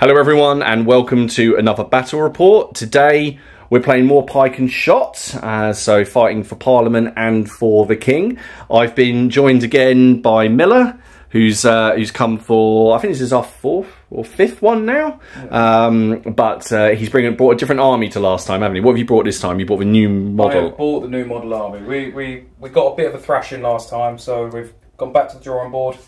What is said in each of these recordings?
Hello everyone and welcome to another battle report. Today we're playing more pike and shot, uh, so fighting for Parliament and for the King. I've been joined again by Miller, who's uh, who's come for, I think this is our fourth or fifth one now. Um, but uh, he's bringing brought a different army to last time, haven't he? What have you brought this time? You brought the new model. I bought the new model army. We, we, we got a bit of a thrashing last time, so we've gone back to the drawing board,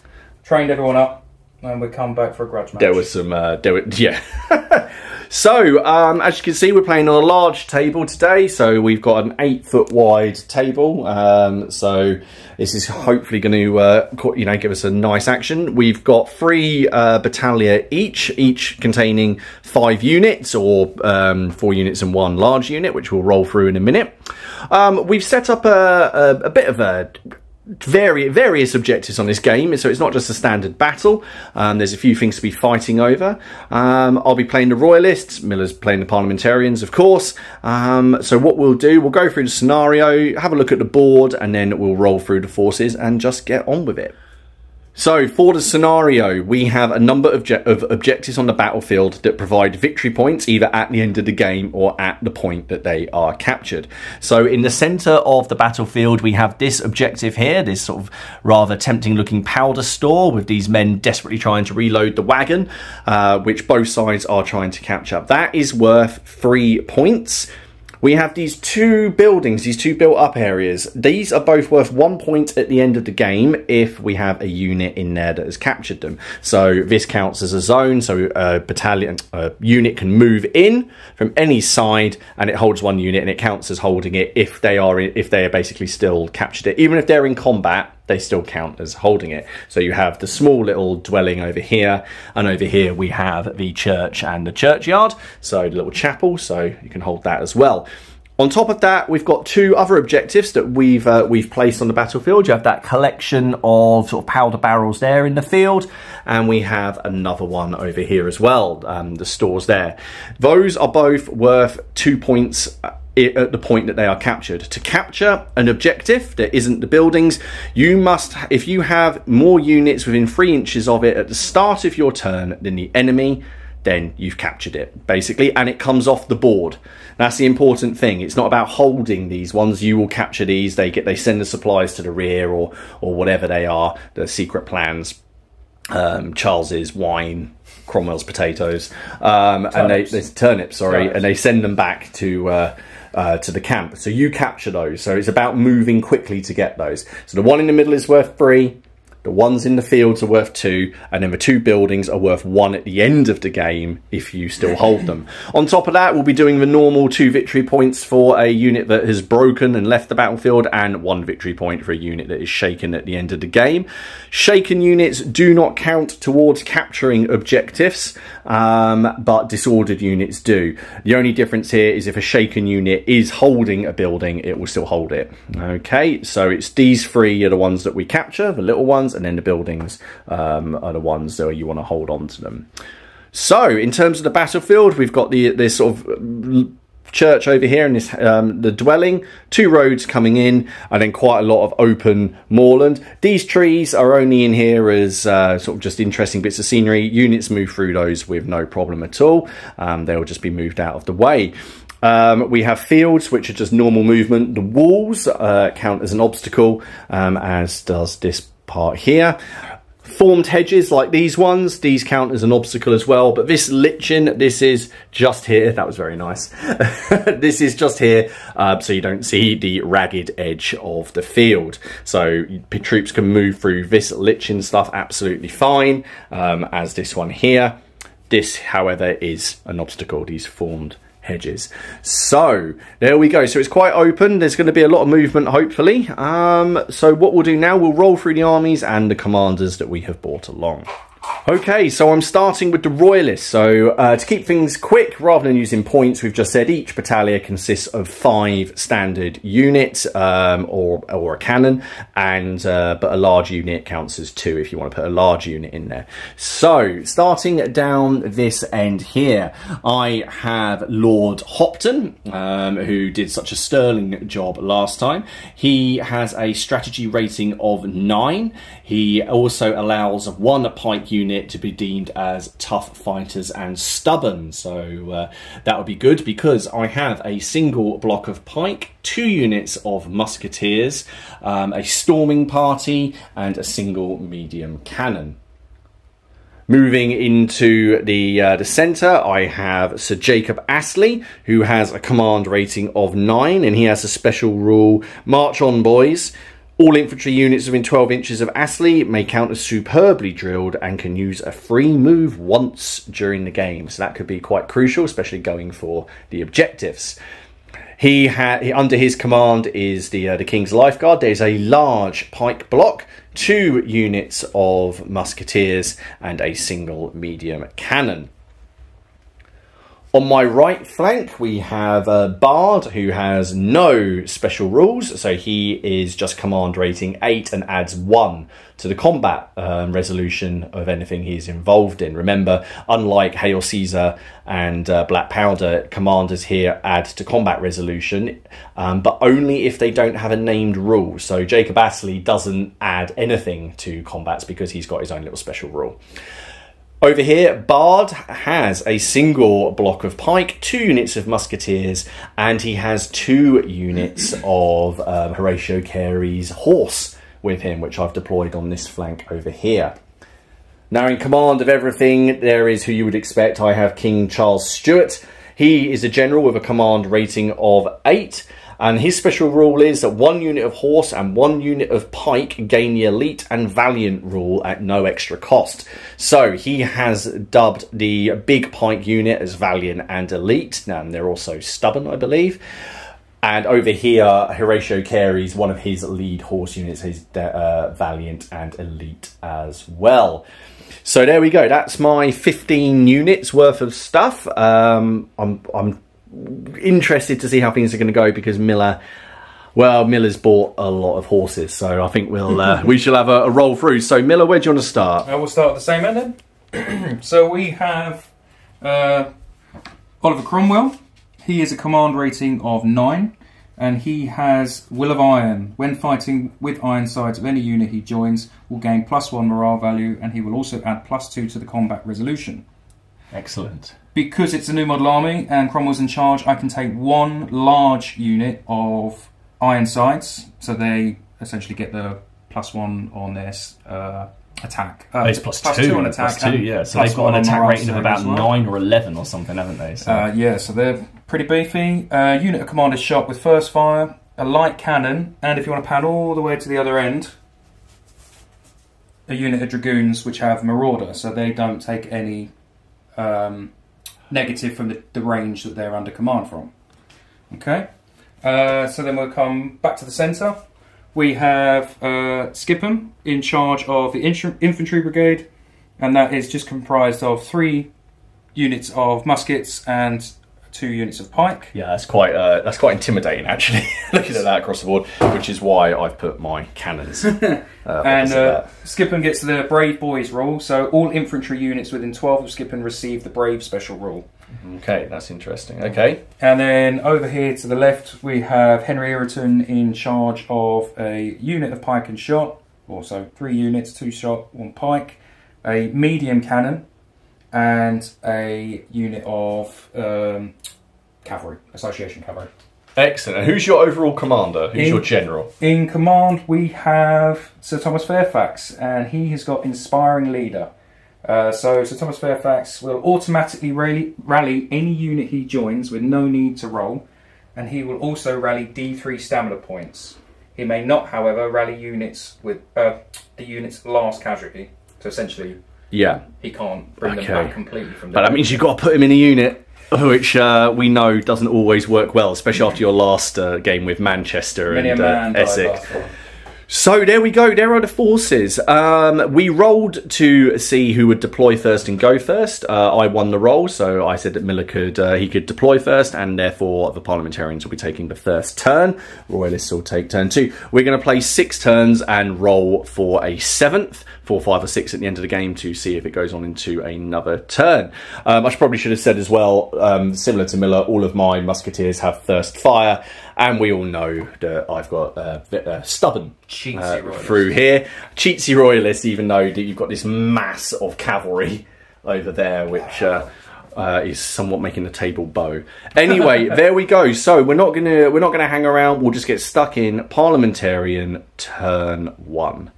trained everyone up, and we come back for a grudge match. There was some, uh, there were, yeah. so, um, as you can see, we're playing on a large table today. So we've got an eight foot wide table. Um, so this is hopefully going to, uh, you know, give us a nice action. We've got three uh, battalion each, each containing five units or um, four units and one large unit, which we'll roll through in a minute. Um, we've set up a, a, a bit of a vari various objectives on this game, so it's not just a standard battle. Um, there's a few things to be fighting over. Um, I'll be playing the Royalists, Miller's playing the Parliamentarians, of course. Um, so what we'll do, we'll go through the scenario, have a look at the board, and then we'll roll through the forces and just get on with it. So, for the scenario, we have a number of, of, objectives on the battlefield that provide victory points either at the end of the game or at the point that they are captured. So, in the centre of the battlefield, we have this objective here, this sort of rather tempting looking powder store with these men desperately trying to reload the wagon, uh, which both sides are trying to capture. That is worth three points we have these two buildings, these two built up areas. These are both worth one point at the end of the game if we have a unit in there that has captured them. So this counts as a zone, so a battalion, a unit can move in from any side and it holds one unit and it counts as holding it if they are, if they are basically still captured it. Even if they're in combat, they still count as holding it. So you have the small little dwelling over here, and over here we have the church and the churchyard, so the little chapel, so you can hold that as well. On top of that, we've got two other objectives that we've uh, we've placed on the battlefield. You have that collection of sort of powder barrels there in the field, and we have another one over here as well. Um, the stores there; those are both worth two points at the point that they are captured. To capture an objective that isn't the buildings, you must, if you have more units within three inches of it at the start of your turn than the enemy, then you've captured it, basically, and it comes off the board. That's the important thing. It's not about holding these ones. You will capture these. They get they send the supplies to the rear or or whatever they are, the secret plans. Um, Charles's wine, Cromwell's potatoes, um, and they, they turnips, sorry, and they send them back to uh, uh, to the camp. So you capture those. So it's about moving quickly to get those. So the one in the middle is worth three. The ones in the fields are worth two, and then the two buildings are worth one at the end of the game if you still hold them. On top of that, we'll be doing the normal two victory points for a unit that has broken and left the battlefield, and one victory point for a unit that is shaken at the end of the game. Shaken units do not count towards capturing objectives, um, but disordered units do. The only difference here is if a shaken unit is holding a building, it will still hold it. Okay, so it's these three are the ones that we capture, the little ones and then the buildings um, are the ones that you want to hold on to them. So, in terms of the battlefield, we've got the this sort of church over here and this um, the dwelling. Two roads coming in and then quite a lot of open moorland. These trees are only in here as uh, sort of just interesting bits of scenery. Units move through those with no problem at all. Um, they'll just be moved out of the way. Um, we have fields, which are just normal movement. The walls uh, count as an obstacle, um, as does this part here. Formed hedges like these ones, these count as an obstacle as well, but this lichen, this is just here, that was very nice. this is just here, uh, so you don't see the ragged edge of the field. So troops can move through this lichen stuff absolutely fine, um, as this one here. This, however, is an obstacle, these formed hedges. So there we go. So it's quite open. There's going to be a lot of movement, hopefully. Um, so what we'll do now, we'll roll through the armies and the commanders that we have brought along. Okay, so I'm starting with the Royalists. So uh, to keep things quick, rather than using points, we've just said each battalion consists of five standard units um, or, or a cannon, and uh, but a large unit counts as two if you want to put a large unit in there. So starting down this end here, I have Lord Hopton, um, who did such a sterling job last time. He has a strategy rating of nine. He also allows one pike unit to be deemed as tough fighters and stubborn. So uh, that would be good because I have a single block of pike, two units of musketeers, um, a storming party, and a single medium cannon. Moving into the uh, the centre, I have Sir Jacob Astley, who has a command rating of 9, and he has a special rule, March on boys. All infantry units within 12 inches of Astley may count as superbly drilled and can use a free move once during the game. So that could be quite crucial, especially going for the objectives. He had under his command is the uh, the King's Lifeguard. There's a large pike block, two units of musketeers, and a single medium cannon. On my right flank, we have a Bard who has no special rules, so he is just command rating 8 and adds 1 to the combat um, resolution of anything he's involved in. Remember, unlike Hail Caesar and uh, Black Powder, commanders here add to combat resolution, um, but only if they don't have a named rule. So Jacob Astley doesn't add anything to combats because he's got his own little special rule. Over here, Bard has a single block of pike, two units of musketeers, and he has two units of um, Horatio Carey's horse with him, which I've deployed on this flank over here. Now, in command of everything, there is who you would expect. I have King Charles Stuart. He is a general with a command rating of 8 and his special rule is that one unit of horse and one unit of pike gain the elite and valiant rule at no extra cost. So he has dubbed the big pike unit as valiant and elite. Now, and they're also stubborn, I believe. And over here, Horatio Carey's one of his lead horse units, his uh, Valiant and Elite as well. So there we go. That's my 15 units worth of stuff. Um, I'm, I'm interested to see how things are going to go because Miller. Well, Miller's bought a lot of horses, so I think we'll uh, we shall have a, a, roll through. So, Miller, where do you want to start? Uh, we'll start at the same end then. so we have uh, Oliver Cromwell. He is a command rating of nine, and he has Will of Iron. When fighting with Ironsides of any unit he joins, will gain plus one morale value, and he will also add plus two to the combat resolution. Excellent because it's a new model army and Cromwell's in charge, I can take one large unit of Ironsides, so they essentially get the plus one on their uh, attack. Uh, it's plus, plus two, two on attack. Plus two, yeah. So they've got an attack rating of about well. nine or eleven or something, haven't they? So. Uh, yeah, so they're pretty beefy. Uh, unit of commanded shot with first fire, a light cannon, and if you want to pan all the way to the other end, a unit of dragoons which have marauder, so they don't take any. Um, negative from the, the range that they're under command from. Okay, uh, so then we'll come back to the centre. We have uh, Skippon in charge of the infantry brigade, and that is just comprised of three units of muskets and two units of pike. Yeah, that's quite uh, that's quite intimidating actually. Looking at that across the board, which is why I've put my cannons. Uh, and uh, Skippon gets the Brave Boys rule, so all infantry units within 12 of Skippon receive the Brave special rule. Okay, that's interesting. Okay. And then over here to the left, we have Henry Ireton in charge of a unit of pike and shot, also three units, two shot, one pike, a medium cannon, and a unit of um, cavalry, association cavalry. Excellent. And who's your overall commander? Who's in, your general? In command, we have Sir Thomas Fairfax, and he has got inspiring leader. Uh, so Sir Thomas Fairfax will automatically rally, rally any unit he joins with no need to roll, and he will also rally D3 stamina points. He may not, however, rally units with uh, the unit's last casualty. So essentially, yeah, he can't bring okay. them back completely from. But that means you've got to put him in a unit which uh, we know doesn't always work well, especially after your last uh, game with Manchester Many and uh, Essex. So there we go. There are the forces. Um, we rolled to see who would deploy first and go first. Uh, I won the roll, so I said that Miller could uh, he could deploy first, and therefore the parliamentarians will be taking the first turn. Royalists will take turn two. We're going to play six turns and roll for a seventh, four, five, or six at the end of the game to see if it goes on into another turn. Um, I probably should have said as well, um, similar to Miller, all of my musketeers have first fire, and we all know that I've got uh, uh, stubborn Cheatsy uh, through here. Cheatsy royalists, even though that you've got this mass of cavalry over there, which uh, uh, is somewhat making the table bow. Anyway, there we go. So we're not gonna we're not gonna hang around. We'll just get stuck in parliamentarian turn one.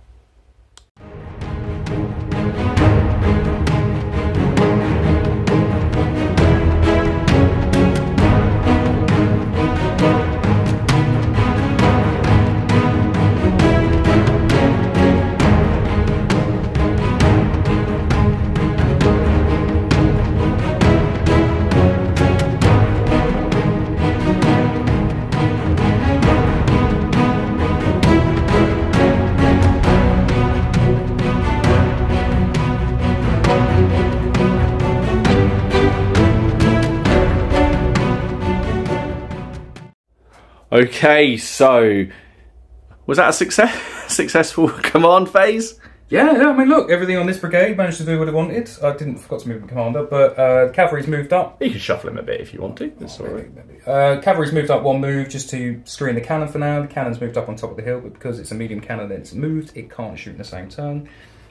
Okay, so was that a success successful command phase? Yeah, yeah, I mean, look, everything on this brigade managed to do what it wanted. I didn't forgot to move the commander, but uh, cavalry's moved up. You can shuffle him a bit if you want to. That's all right. Uh, cavalry's moved up one move just to screen the cannon for now. The cannon's moved up on top of the hill, but because it's a medium cannon and it's moved, it can't shoot in the same turn.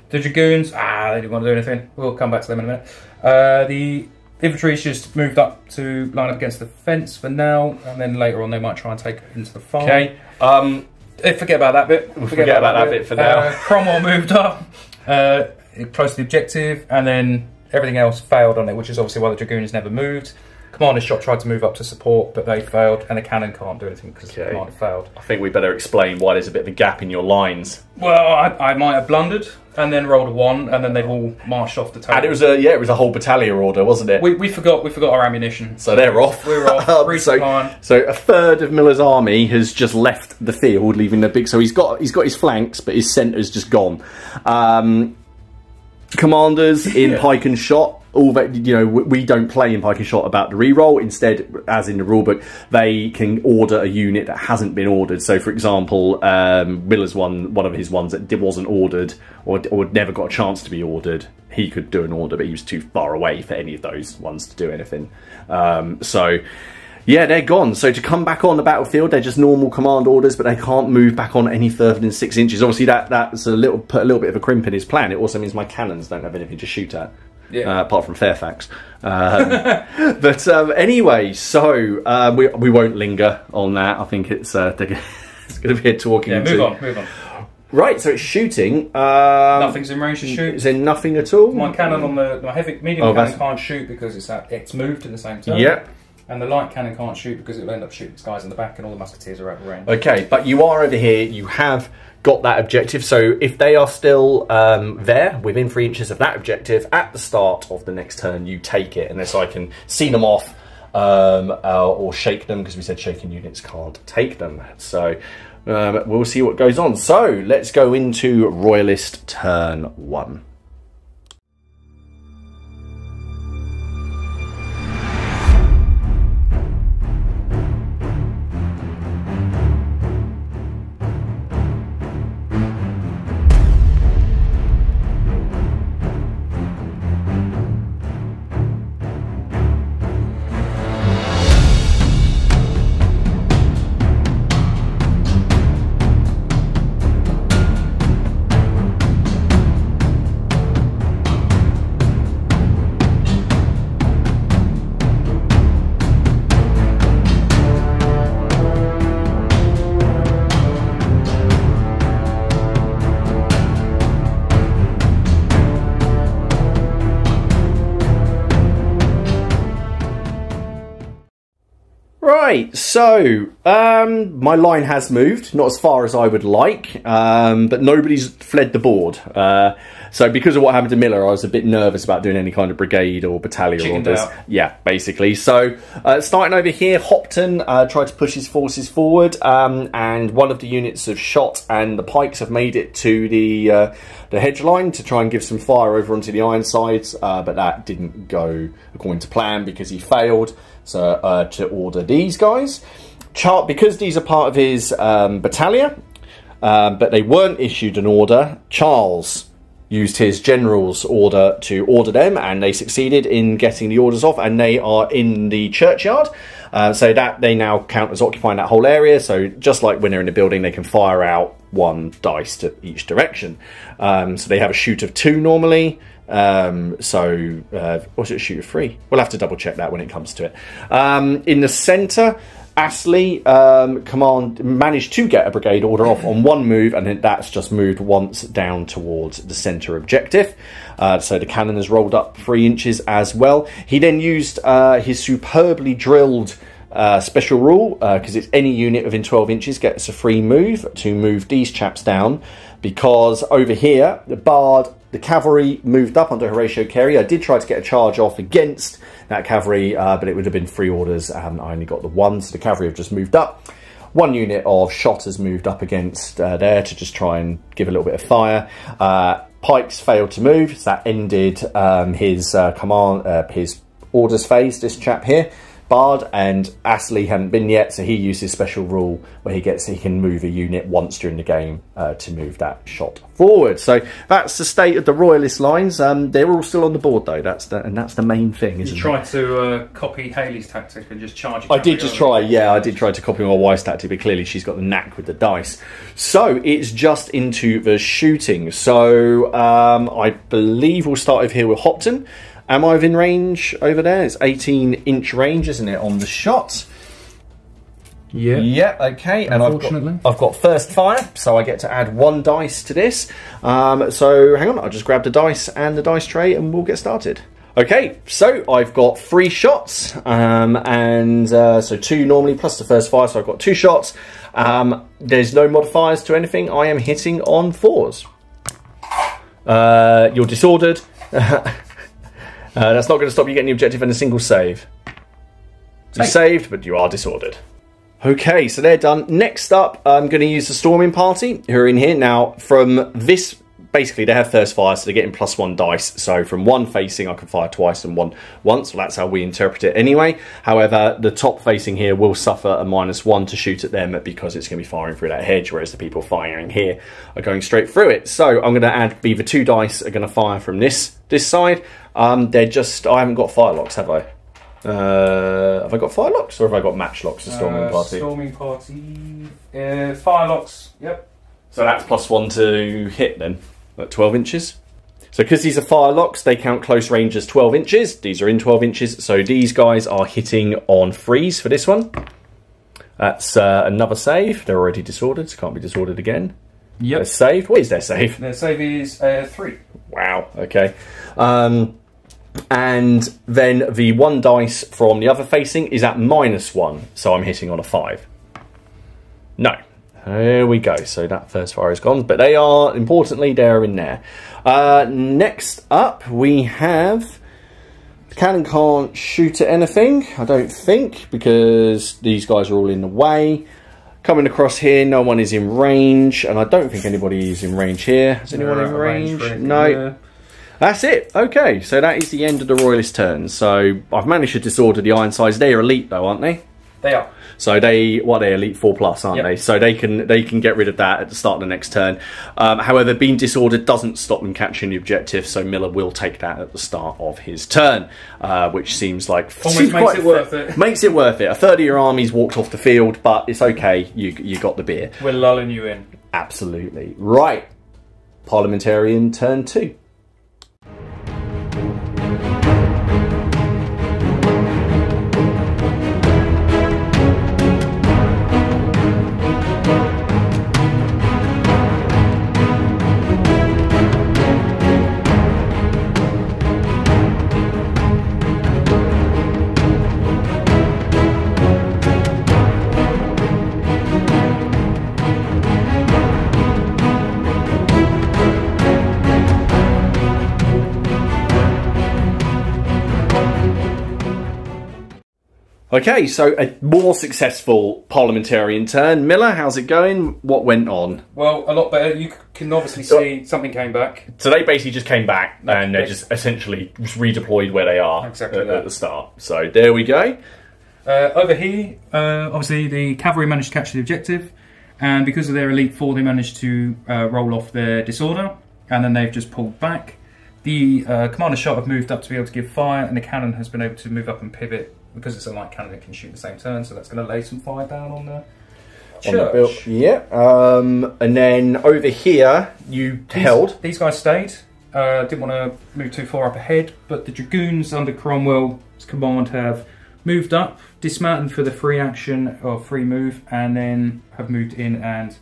The dragoons, ah, they didn't want to do anything. We'll come back to them in a minute. Uh, the infantry's just moved up to line up against the fence for now, and then later on they might try and take it into the farm. Okay. Um, Eh, forget about that bit. Forget, forget about that bit for now. Uh, Cromwell moved up uh, close to the objective, and then everything else failed on it, which is obviously why the dragoons never moved. Commander's shot tried to move up to support, but they failed, and the cannon can't do anything because the Okay. commander failed. I think we better explain why there's a bit of a gap in your lines. Well, I, I might have blundered, and then rolled a one, and then they've all marched off the table. And it was a yeah, it was a whole battalion order, wasn't it? we, we forgot we forgot our ammunition. so they're off. We were off. Um, so, so a third of Miller's army has just left the field, leaving the big. So he's got he's got his flanks, but his centre's just gone. Um, commanders in Yeah. pike and shot. All that you know, we don't play in and shot about the reroll. Instead, as in the rulebook, they can order a unit that hasn't been ordered. So, for example, um, Miller's one one of his ones that wasn't ordered or or never got a chance to be ordered. He could do an order, but he was too far away for any of those ones to do anything. Um, so. Yeah, they're gone. So to come back on the battlefield, they're just normal command orders, but they can't move back on any further than six inches. Obviously, that that's a little put a little bit of a crimp in his plan. It also means my cannons don't have anything to shoot at, Yeah. uh, apart from Fairfax. Um, but um, anyway, so uh, we we won't linger on that. I think it's uh, it's going to be a talking. Yeah, move to- on, move on. Right, so it's shooting. Um, Nothing's in range to shoot. Is there nothing at all? My cannon on the my heavy medium Oh, cannon that's- can't shoot because it's at, it's moved in the same time. Yep. And the light cannon can't shoot because it'll end up shooting its guys in the back, and all the musketeers are out of range. Okay, but you are over here. You have got that objective. So if they are still um, there within three inches of that objective at the start of the next turn, you take it, unless I can see them off um, uh, or shake them because we said shaking units can't take them. So um, we'll see what goes on. So let's go into Royalist turn one. Right, so um, my line has moved, not as far as I would like, um, but nobody's fled the board. Uh, so because of what happened to Miller, I was a bit nervous about doing any kind of brigade or battalion Chickened orders. out. Yeah, basically. So uh, starting over here, Hopton uh, tried to push his forces forward, um, and one of the units of shot and the pikes have made it to the uh, the hedge line to try and give some fire over onto the Ironsides, uh, but that didn't go according to plan because he failed. So uh, to order these guys, Char- because these are part of his um, battalion, um, but they weren't issued an order. Charles used his general's order to order them, and they succeeded in getting the orders off, and they are in the churchyard. Uh, so that they now count as occupying that whole area. So just like when they're in a building, they can fire out one dice to each direction. Um, so they have a shoot of two normally. Um, so, uh, was it shoot of three? We'll have to double check that when it comes to it. Um, in the centre, Astley um, command managed to get a brigade order off on one move, and that's just moved once down towards the centre objective. Uh, so the cannon has rolled up three inches as well. He then used uh, his superbly drilled. Uh, special rule because it's any unit within 12 inches gets a free move to move these chaps down because over here the bard the cavalry moved up under Horatio Carey. I did try to get a charge off against that cavalry, uh, but it would have been three orders, and I only got the one, so the cavalry have just moved up. One unit of shot has moved up against uh, there to just try and give a little bit of fire. Uh, Pikes failed to move, so that ended um, his uh, command, uh, his orders phase. This chap here. And Astley hadn't been yet, so he used his special rule where he gets he can move a unit once during the game uh, to move that shot forward. So that's the state of the Royalist lines. Um, they're all still on the board though. That's the and that's the main thing. You isn't tried it? to uh, copy Haley's tactic and just charge. I did just try, yeah, I did try to copy my wife's tactic, but clearly she's got the knack with the dice. So it's just into the shooting. So um, I believe we'll start over here with Hopton. Am I within range over there? It's 18 inch range, isn't it, on the shot? Yeah. Yeah, okay. And I've got, I've got first fire, so I get to add one dice to this. Um, so hang on, I'll just grab the dice and the dice tray and we'll get started. Okay, so I've got three shots, um, and uh, so two normally plus the first fire, so I've got two shots. Um, there's no modifiers to anything. I am hitting on fours. Uh, you're disordered. Uh, that's not going to stop you getting the objective and a single save. You saved, but you are disordered. Okay, so they're done. Next up, I'm going to use the Storming Party who are in here. Now, from this, basically, they have first fire, so they're getting plus one dice. So from one facing, I can fire twice and one once. Well, that's how we interpret it anyway. However, the top facing here will suffer a minus one to shoot at them because it's going to be firing through that hedge, whereas the people firing here are going straight through it. So I'm going to add either two dice are going to fire from this this side. Um, they're just, I haven't got firelocks, have I? Uh, have I got firelocks or have I got matchlocks? The Storming Uh, Party. Storming party. Uh, firelocks. Yep. So that's plus one to hit then, at 12 inches. So because these are fire locks, they count close range as 12 inches. These are in 12 inches. So these guys are hitting on freeze for this one. That's uh, another save. They're already disordered, so can't be disordered again. They're Yep. saved. What is their save? Their save is uh, three. Wow. Okay. Um, and then the one dice from the other facing is at minus one, so I'm hitting on a five. No. There we go. So that first fire is gone, but they are importantly they're in there. Uh, next up, we have the cannon can't shoot at anything. I don't think because these guys are all in the way. Coming across here, no one is in range, and I don't think anybody is in range here. Is anyone They're in range range? No. there. That's it. Okay, so that is the end of the Royalist turn. So I've managed to disorder the Ironsides. They're elite though, aren't they? They are. So they what are they elite four plus, aren't Yep. they? So they can they can get rid of that at the start of the next turn. Um, however, being disordered doesn't stop them catching the objective. So Miller will take that at the start of his turn, uh, which seems like seems makes it worth it. Makes it worth it. A third of your army's walked off the field, but it's okay. You you got the beer. We're lulling you in. Absolutely right. Parliamentarian turn two. Okay, so a more successful parliamentarian turn. Miller, how's it going? What went on? Well, a lot better. You can obviously see something came back. So they basically just came back and they're just essentially just redeployed where they are Exactly at, that. at the start. So there we go. Uh, over here, uh, obviously the cavalry managed to capture the objective, and because of their elite four, they managed to uh, roll off their disorder. and then they've just pulled back. The uh, commanded shot have moved up to be able to give fire, and the cannon has been able to move up and pivot because it's a light cannon. It can shoot the same turn, so that's going to lay some fire down on the On church. the build- Yeah. Um, and then over here, you These- held. These guys stayed. Uh, didn't want to move too far up ahead, but the dragoons under Cromwell's command have moved up, dismounted for the free action or free move, and then have moved in and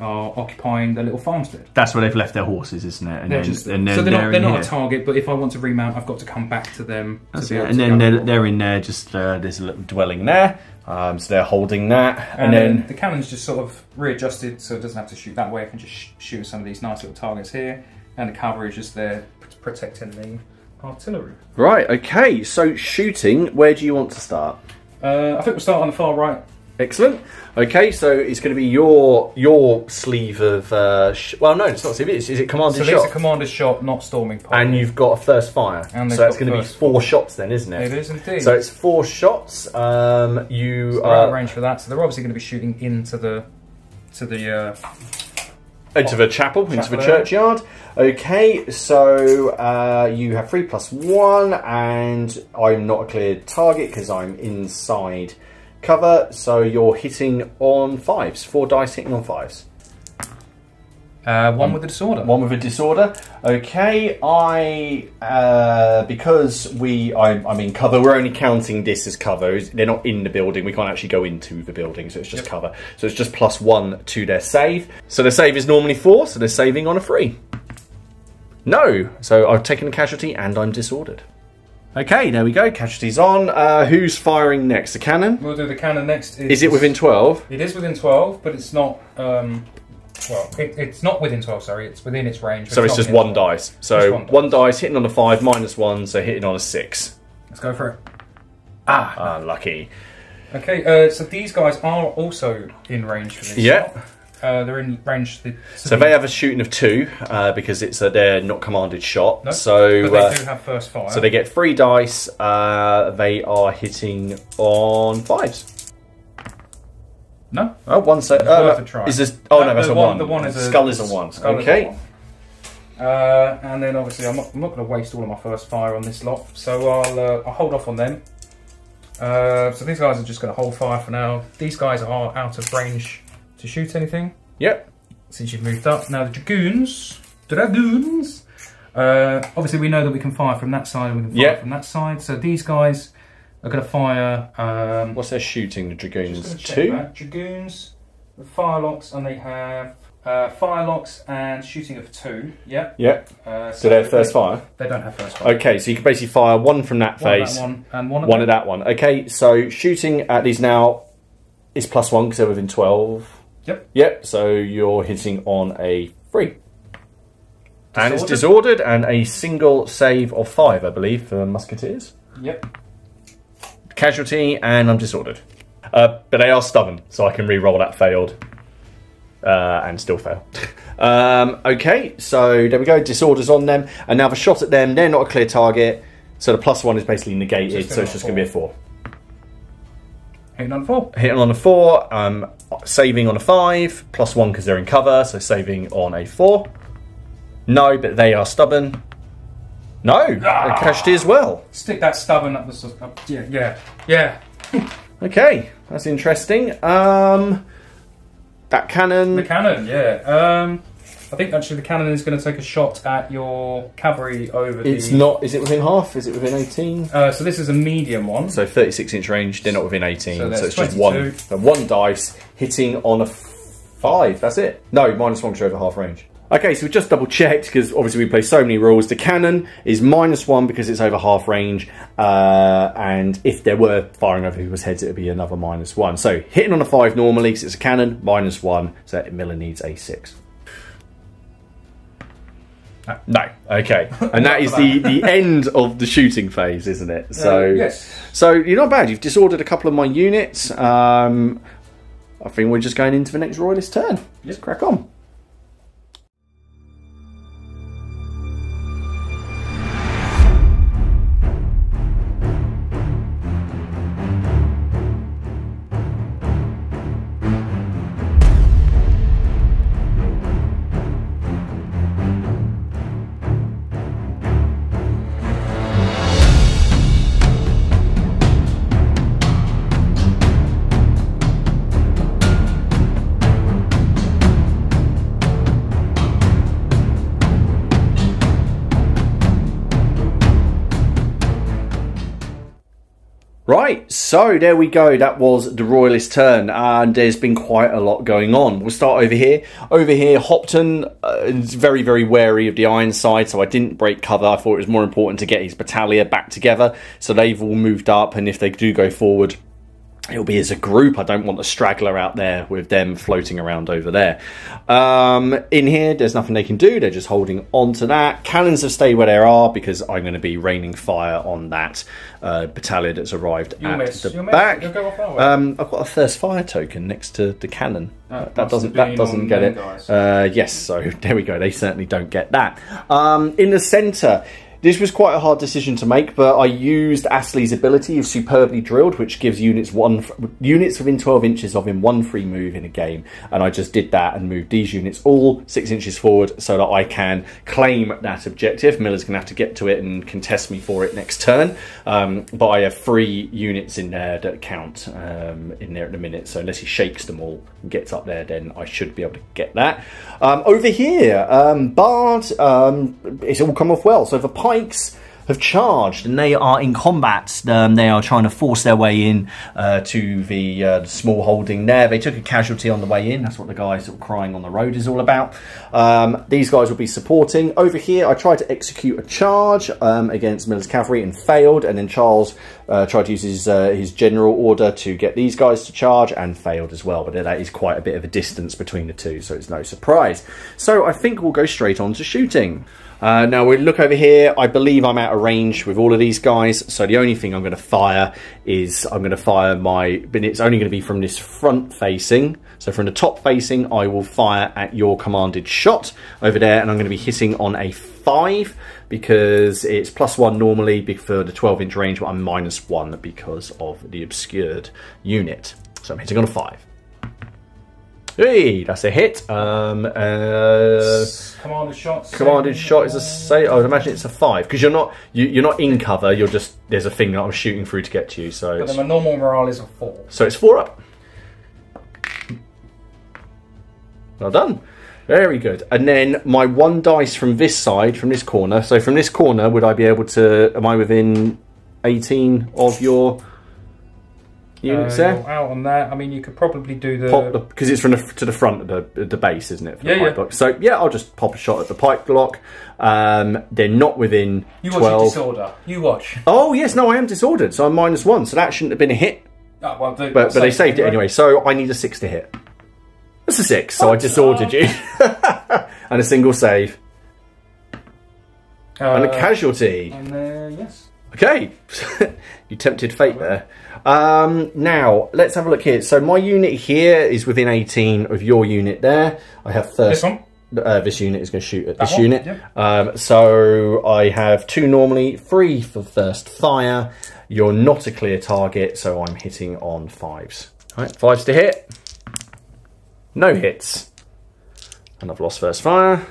are occupying the little farmstead. That's where they've left their horses, isn't it? And They're then, just and then so they're, they're not they're not a target, but if I want to remount, I've got to come back to them. To That's be it. And to then they're, they're in there, just uh, There's a little dwelling there. Um, so they're holding that. and, And, then, then, the cannon's just sort of readjusted, so it doesn't have to shoot that way. I can just sh- shoot some of these nice little targets here, and the cavalry is just there protecting the artillery. right, okay. So shooting, where do you want to start? Uh, I think we'll start on the far right. Excellent. Okay, so it's going to be your your sleeve of. Uh, sh- well, no, it's not sleeve. Is, is it commanded So shot? are commander's shot, not storming party. and you've got a first fire. And so got going to be four shots then, isn't It it? is indeed. So it's four shots. Um, you So of range for that. So they're obviously going to be shooting into the to the. Uh, into the chapel, into the churchyard. Okay, so uh, you have three plus one, and I'm not a cleared target because I'm inside cover. So you're hitting on fives, four dice hitting on fives. uh, one with the disorder. One with a disorder. Okay, I uh, because we I'm, I'm in cover. We're only counting this as cover. They're not in the building. We can't actually go into the building, so it's just Yep. cover. So it's just plus one to their save. So their save is normally four. So they're saving on a three. No, so I've taken a casualty and I'm disordered. Okay, there we go. Casualties on. Uh, who's firing next? The cannon. We'll do the cannon next. Is it within twelve? It is within twelve, but it's not. Um, well, it, it's not within twelve. Sorry, it's within its range. So it's not just one 12. dice. So one one dice hitting on a five minus one, so hitting on a six. Let's go for it. Ah, lucky. Okay, uh, so these guys are also in range for this. Yeah. shot. Uh, they're in range. The, So they have a shooting of two uh, because it's a, they're not commanded shot. No, so but they uh, do have first fire. so they get three dice. Uh, they are hitting on fives. no. Oh, one se- It's worth no, a try. Is this? Oh no, the that's a one, one. The one is a skull is a one. is a okay. one. Uh, and then obviously I'm not, I'm not going to waste all of my first fire on this lot, so I'll uh, I'll hold off on them. Uh, so these guys are just going to hold fire for now. These guys are out of range to shoot anything Yep. since you've moved up. Now the dragoons, dragoons. Uh, obviously we know that we can fire from that side and we can fire Yeah. from that side. So these guys are going to fire. Um, What's their shooting? The dragoons two. that. Dragoons, the firelocks, and they have uh, firelocks and shooting of two. Yep. Yep. Uh, So they're first fire. They don't have first fire. Okay, so you can basically fire one from that One phase, that one and one one at that one. Okay, so shooting at these now is plus one because they're within twelve. Yep. Yep. So you're hitting on a three. And it's Disordered? disordered, and a single save of five, I believe, for musketeers. Yep. Casualty, and I'm disordered. Uh, but they are stubborn, so I can re-roll that failed, uh, and still fail. um, okay, so there we go. Disorders on them, and now the shot at them. They're not a clear target, so the plus one is basically negated. So it's just going to be a four. Hitting on a four. Hitting on a four, um, saving on a five, plus one because they're in cover, so saving on a four. No, but they are stubborn. No, Ah. casualty as well. Stick that stubborn up the. Up, yeah, yeah, yeah. Okay, that's interesting. Um, that cannon. The cannon. Yeah. Um, I think actually the cannon is going to take a shot at your cavalry over the It's the. not. Is it within half? Is it within eighteen? Uh, so this is a medium one. So thirty-six inch range. They're not within eighteen. So So, that's it's just one. So one dice hitting on a five. That's it. No, minus one because you're over half range. Okay, so we just double checked because obviously we play so many rules. The cannon is minus one because it's over half range, uh, and if there were firing over people's heads, it would be another minus one. So hitting on a five normally because it's a cannon, minus one. So Miller needs a six. No, okay, and that is the the end of the shooting phase, isn't it? So Uh, yes. so you're not bad. You've disordered a couple of my units. Um, I think we're just going into the next royalist turn. Let's crack on. Right, so there we go. That was the Royalist turn, and there's been quite a lot going on. We'll start over here. Over here, Hopton uh, is very, very wary of the Ironside, so I didn't break cover. I thought it was more important to get his battalion back together. So they've all moved up, and if they do go forward, it'll be as a group. I don't want a straggler out there with them floating around over there. Um, in here, there's nothing they can do. They're just holding on to that. Cannons have stayed where they are because I'm going to be raining fire on that uh, battalion that's arrived You'll at miss. the You'll miss. back. You'll go off that way. Um, I've got a first fire token next to the cannon. That that doesn't that doesn't get it. Uh, yes, so there we go. They certainly don't get that. Um, in the centre, this was quite a hard decision to make, but I used Astley's ability of superbly drilled, which gives units one units within 12 inches of him one free move in a game, and I just did that and moved these units all six inches forward so that I can claim that objective. Miller's gonna have to get to it and contest me for it next turn, um, but I have three units in there that count um, in there at the minute. So unless he shakes them all and gets up there, then I should be able to get that. Um, over here, um, Bard, um, it's all come off well. So the pikes have charged and they are in combat. Um, they are trying to force their way in uh, to the, uh, small holding there. They took a casualty on the way in. That's what the guy sort of crying on the road is all about. Um, these guys will be supporting. Over here, I tried to execute a charge um, against Miller's cavalry and failed. And then Charles uh, tried to use his, uh, his general order to get these guys to charge and failed as well. But that is quite a bit of a distance between the two, so it's no surprise. So I think we'll go straight on to shooting. Uh, now we look over here. I believe I'm out of range with all of these guys. So the only thing I'm going to fire is I'm going to fire my, but it's only going to be from this front facing. So from the top facing, I will fire at your commanded shot over there, and I'm going to be hitting on a five because it's plus one normally be- for the 12 inch range, but I'm minus one because of the obscured unit. So I'm hitting on a five. Hey, that's a hit. Um, uh, Commanded shot. commanded shot is a say. I would imagine it's a five because you're not you, you're not in cover. You're just there's a thing that I'm shooting through to get to you. So But it's, then my normal morale is a four. so it's four up. Well done. Very good. And then my one dice from this side, from this corner. So from this corner, would I be able to? Am I within 18 of your units Uh, there? out on that. I mean, you could probably do the. pop because it's from the to the front of the the base, isn't it? Yeah, yeah. So yeah, I'll just pop a shot at the pike block. Um, they're not within you watch your twelve. disorder. You watch. Oh yes, no, I am disordered, so I'm minus one. So that shouldn't have been a hit, Oh, well, but but they saved it anyway. So I need a six to hit. That's a six, so I disordered you, and a single save Uh, and a casualty. And uh, yes. Okay, you tempted fate there. Um, now let's have a look here. So my unit here is within 18 of your unit there. I have This one. Uh, this unit is going to shoot at this one, unit. yeah. Um, so I have two normally, three for first fire. You're not a clear target, so I'm hitting on fives. All right, fives to hit. No hits. And I've lost first fire.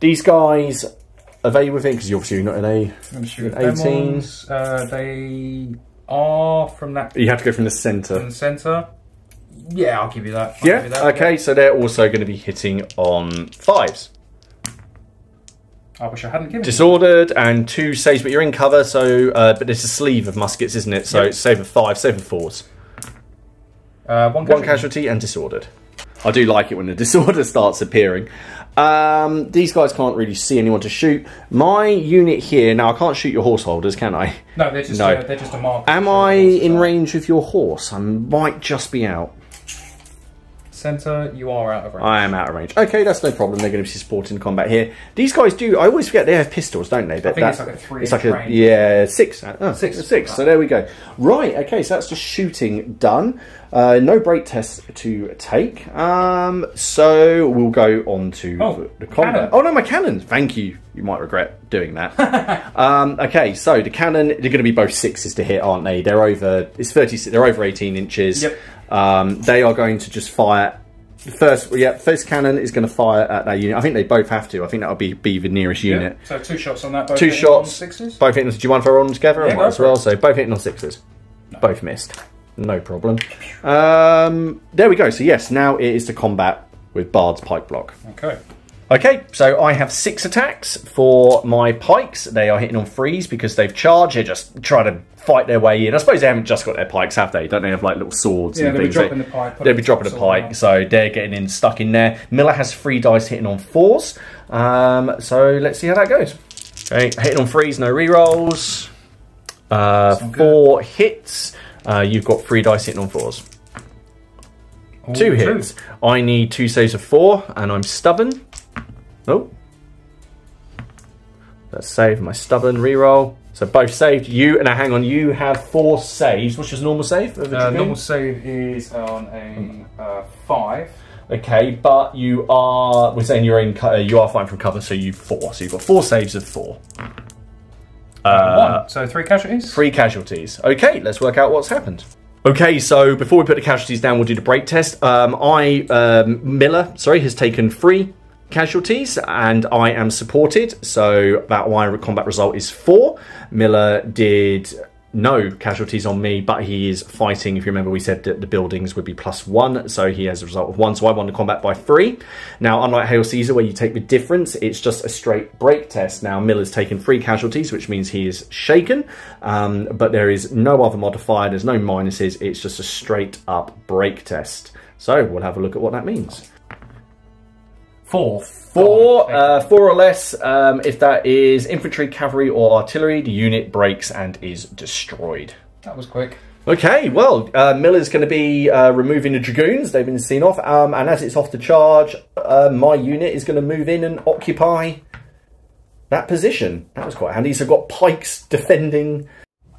These guys, are they within? Because you're obviously not in a. I'm sure. shoot 18. them. Uh, they are from that You have to go from the centre. from centre. the centre. Yeah, I'll give you that. I'll Yeah. you that, Okay. So they're also going to be hitting on fives. I wish I hadn't given. you. Disordered and two saves, but you're in cover. So, uh, but it's a sleeve of muskets, isn't it? So Yep. save of five, save of fours. Uh, one, One casualty. casualty and disordered. I do like it when the disorder starts appearing. Um, these guys can't really see anyone to shoot. My unit here now, I can't shoot your horse holders, can I? No, they're just No. Uh, they're just a mark. Am I in range with your horse? I might just be out. Centre, you are out of range. I am out of range. Okay, that's no problem. They're going to be supporting combat here. These guys do. I always forget they have pistols, don't they? But think it's like a three It's like a range. yeah six. Oh, Six. six. So there we go. Right. Okay. So that's just shooting done. Uh, no break test to take. Um, so we'll go on to Oh, the combat. cannon. Oh no, my cannons. Thank you. You might regret doing that. um, okay. So the cannon. They're going to be both sixes to hit, aren't they? They're over. It's thirty. They're over eighteen inches. Yep. Um, they are going to just fire First, yeah, first cannon is going to fire at that unit. I think they both have to. I think that'll be be the nearest Yeah, unit. So two shots on that. Both Two shots. Sixes. Both hitting. Do you want to roll them together? Yeah, as well. So both hitting on sixes. Both missed. No problem. Um, there we go. So yes, now it is to combat with Bard's pike block. Okay. Okay, so I have six attacks for my pikes. They are hitting on freeze because they've charged. They're just trying to fight their way in. I suppose they haven't just got their pikes, have they? Don't they have like little swords Yeah, and they'll be things? dropping they, the pike, they'll be dropping top, the pike, yeah. so they're getting in stuck in there. Miller has three dice hitting on fours. Um, so let's see how that goes. Okay, hitting on freeze, no rerolls. Uh, Sound good. four hits. Uh, you've got three dice hitting on fours. All Two true. hits. I need two saves of four, and I'm stubborn. Oh. Let's save my stubborn reroll. So both saved. You and now hang on. You have four saves. What's your normal save? A Uh, normal save is on a uh, five. Okay, but you are. We're saying you're in. Uh, you are fine from cover, so you four. So you've got four saves of four. Uh, One. So three casualties. Three casualties. Okay, let's work out what's happened. Okay, so before we put the casualties down, we'll do the break test. Um, I, um, Miller, sorry, has taken three casualties and I am supported. So that my combat result is four. Miller did no casualties on me, but he is fighting. If you remember, we said that the buildings would be plus one, so he has a result of one. So I won the combat by three. Now, unlike Hail Caesar, where you take the difference, it's just a straight break test. Now, Miller's taken three casualties, which means he is shaken, um, but there is no other modifier, there's no minuses, it's just a straight up break test. So we'll have a look at what that means. Four. Four, uh, four or less. Um, if that is infantry, cavalry, or artillery, the unit breaks and is destroyed. That was quick. Okay, well, uh, Miller's going to be uh, removing the dragoons. They've been seen off, um, and as it's off the charge, uh, my unit is going to move in and occupy that position. That was quite handy. So, I've got pikes defending.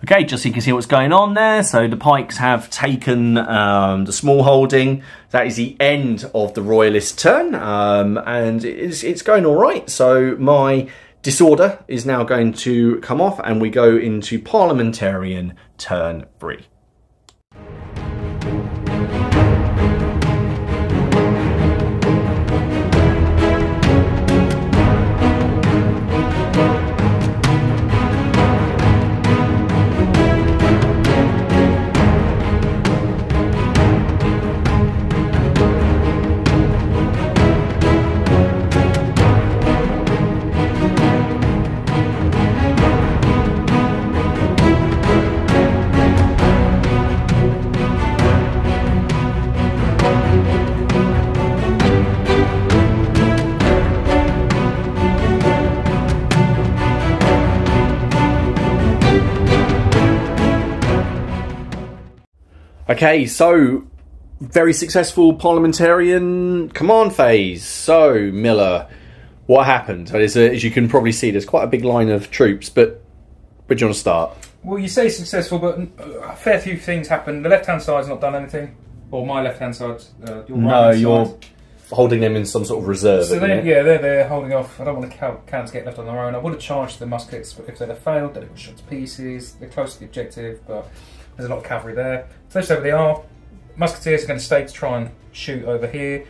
Okay, just so you can see what's going on there. So the pikes have taken um, the small holding. That is the end of the royalist turn, um, and it's it's going all right. So my disorder is now going to come off, and we go into parliamentarian turn three. Okay, so very successful parliamentarian command phase. So Miller, what happened? There's a, as you can probably see, there's quite a big line of troops. But where do you want to start? Well, you say successful, but uh, a fair few things happened. The left-hand side's not done anything, or my left-hand side. Uh, your No, right-hand you're side. holding them in some sort of reserve. So at the they, yeah, they're there holding off. I don't want the cannons to get left on their own. I would have charged the muskets, but if they'd have failed, they'd have got shot to pieces. They're close to the objective, but there's a lot of cavalry there. So that's over they are. Musketeers are going to stay to try and shoot over here.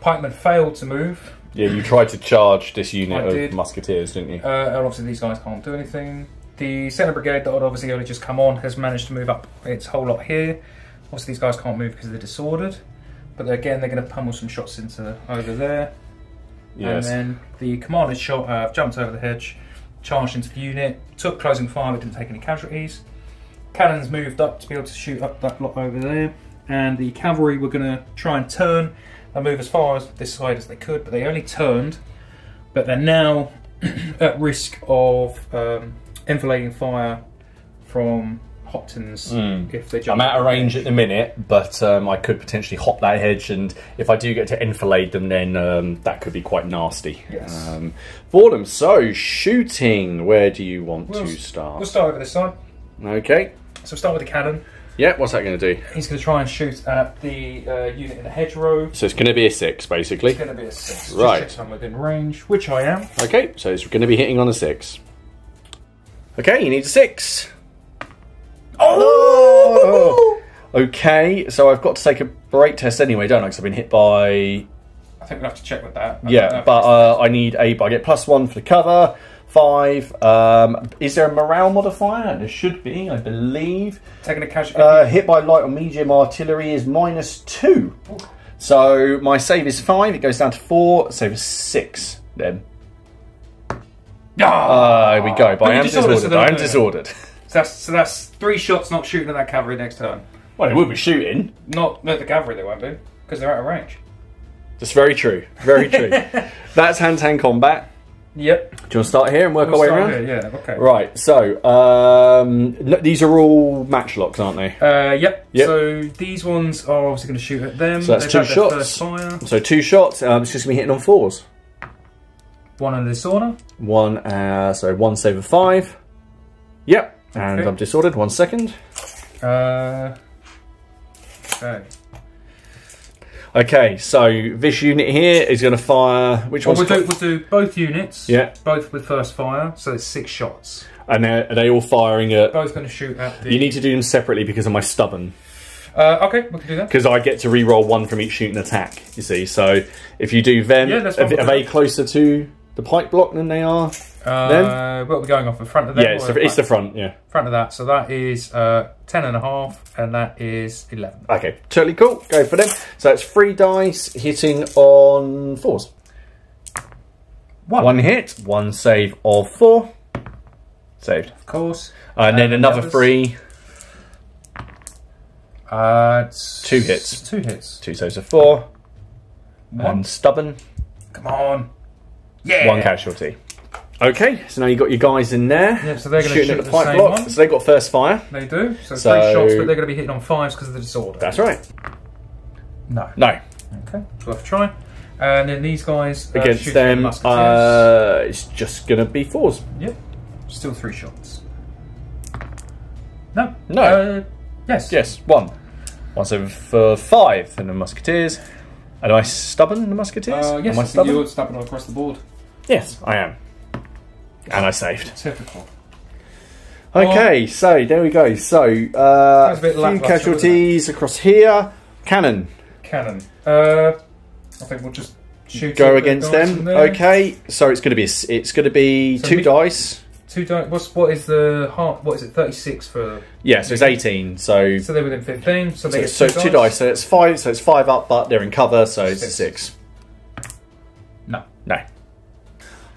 Pikemen failed to move. Yeah, you tried to charge this unit I of did. musketeers, didn't you? Uh, and obviously, these guys can't do anything. The centre brigade that had obviously only just come on has managed to move up its whole lot here. Obviously, these guys can't move because they're disordered. But again, they're going to pummel some shots into over there. yes. And then the commander's shot uh, jumped over the hedge, charged into the unit, took closing fire but didn't take any casualties. Cannons moved up to be able to shoot up that lot over there. And the cavalry were going to try and turn and move as far as this side as they could, but they only turned. But they're now at risk of um, enfilading fire from Hopton's Mm. if they jump. I'm out of range at the minute, but um, I could potentially hop that hedge, and if I do get to enfilade them, then um, that could be quite nasty Yes. um, for them. So, shooting, where do you want We'll- to start? We'll start over this side. Okay. So start with the cannon. Yeah, what's that going to do? He's going to try and shoot at the uh, unit in the hedgerow. So it's going to be a six, basically. It's going to be a six. Right. so I'm within range, which I am. Okay, so it's going to be hitting on a six. Okay, you need a six. Oh! Okay, so I've got to take a break test anyway, don't I? Because I've been hit by I think we'll have to check with that. I Yeah, but uh, I need a. I get plus one for the cover. Five. Um, is there a morale modifier? There should be, I believe. taking a casualty. Uh, hit by light or medium artillery is minus two. So my save is five. It goes down to four. Save is six. Then. Ah! Here we go. But I am disordered, so disordered. I am not doing it. disordered. So that's, so that's three shots not shooting at that cavalry next turn. Well, it will be shooting. Not at the cavalry, they won't be, because they're out of range. That's very true. Very true. That's hand-to-hand combat. Yep. Do you want to start here and work We'll our way around? here, yeah, okay. Right. So um, no, these are all matchlocks, aren't they? Uh, yep. Yep. So these ones are obviously going to shoot at them. So that's They've two shots. So two shots. Um, it's just gonna be hitting on fours. One under disorder. One. Uh, so one save of five. Yep. And Okay. I'm disordered. One second. Uh, okay. Okay. So this unit here is gonna fire. Which Well, one's we'll, do, we'll do both units. Yeah. Both with first fire, so it's six shots. And they're, are they all firing at? Both going to shoot at the. You need to do them separately because of my stubborn. Uh, okay, we can do that. Because I get to re-roll one from each shooting attack. You see. So if you do them, Yeah, are, are they closer to the pike block than they are? Uh, what are we going off in front of that? yeah, it's the, it's the front. Yeah. front of that. So that is uh, ten and a half, and that is eleven. Okay, totally cool. Go for them. So it's three dice hitting on fours. One, One hit, one save of four. Saved. of course. And then another others? three, Uh, Two hits. Two hits. two saves of four. One. And stubborn, Come on. Yeah. one casualty. Okay, so now you've got your guys in there. Yeah, so they're gonna shooting shoot at the the pike block. one. So they've got first fire. They do. So, So- three shots, but they're going to be hitting on fives because of the disorder. That's right. No. No, Okay. Worth a try. And then these guys uh, against them, musketeers. uh, it's just gonna be fours. Yep. Still three shots. No. No. Uh, yes. Yes, one. One save for five, and the musketeers. Am I stubborn? The musketeers? Uh, yes. Am I stubborn? you're stubborn across the board. Yes, I am. And I saved. Typical. Okay, so there we go. So, uh, That a bit few casualties across here. Cannon, Cannon. Uh, I think we'll just shoot go against them. Okay, so it's going to be it's going to be So two we- dice. Two dice. What's what is the heart? What is it? Thirty six for. Yeah, so it's eighteen. So, So they're within fifteen. So they so, get so two, it's two dice. So it's five. So it's five up, but they're in cover. So it's a Six. six. No. No.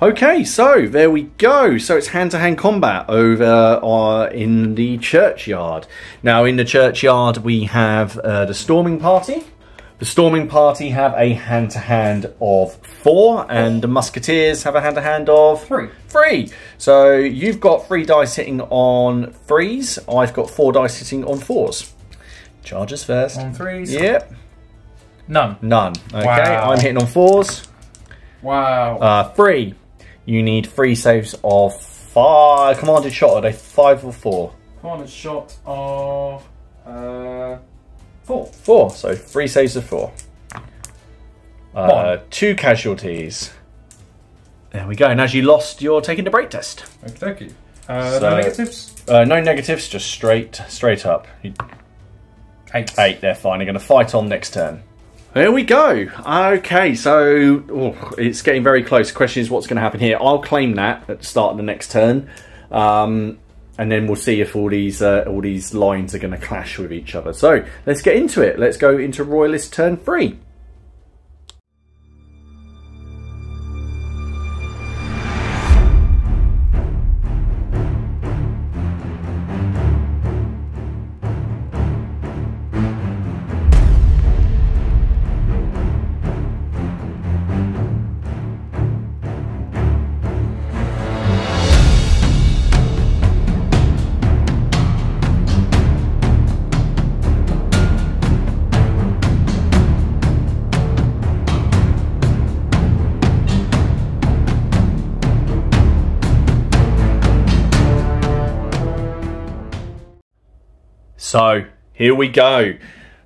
Okay, so there we go. So it's hand-to-hand combat over uh, in the churchyard. Now, in the churchyard, we have uh, the storming party. The storming party have a hand-to-hand of four, and the musketeers have a hand-to-hand of Three. Three. So you've got three dice hitting on threes. I've got four dice hitting on fours. Charges first. On threes. Yep. None. None. Okay, Wow. I'm hitting on fours. Wow. Uh, three. You need three saves of five. Commanded shot. Are they five or four? Corner shot of uh, four. Four. So three saves of four. Uh, two casualties. There we go. And as you lost, you're taking the break test. Okay, you. Uh, So- no negatives. Uh, no negatives, just straight, straight up. Eight. Eight. They're fine. They're going to fight on next turn. There we go. Okay, so oh, it's getting very close. The question is what's going to happen here. I'll claim that at the start of the next turn, um, and then we'll see if all these uh, all these lines are going to clash with each other. So let's get into it. Let's go into Royalist turn three. Here we go.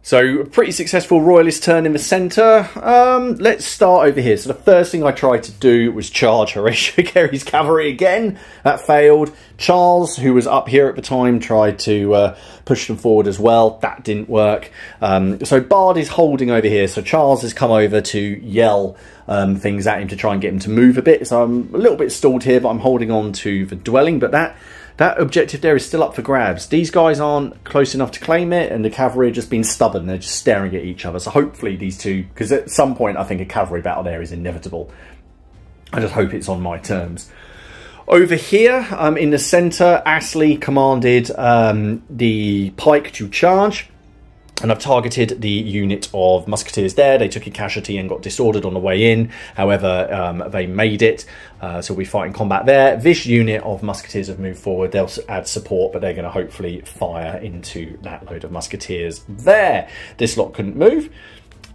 So a pretty successful royalist turn in the centre. Um, let's start over here. So the first thing I tried to do was charge Horatio Carey's cavalry again. That failed. Charles, who was up here at the time, tried to uh, push them forward as well. That didn't work. Um, so Bard is holding over here. So Charles has come over to yell um, things at him to try and get him to move a bit. So I'm a little bit stalled here, but I'm holding on to the dwelling. But that that objective there is still up for grabs. These guys aren't close enough to claim it, and the cavalry are just being stubborn. They're just staring at each other. So hopefully these two, because at some point I think a cavalry battle there is inevitable. I just hope it's on my terms. Over here, um, in the centre, Astley commanded um, the pike to charge. And I've targeted the unit of musketeers there. They took a casualty and got disordered on the way in. However, um, they made it. Uh, so we'll be fighting combat there. This unit of musketeers have moved forward. They'll add support, but they're going to hopefully fire into that load of musketeers there. This lot couldn't move.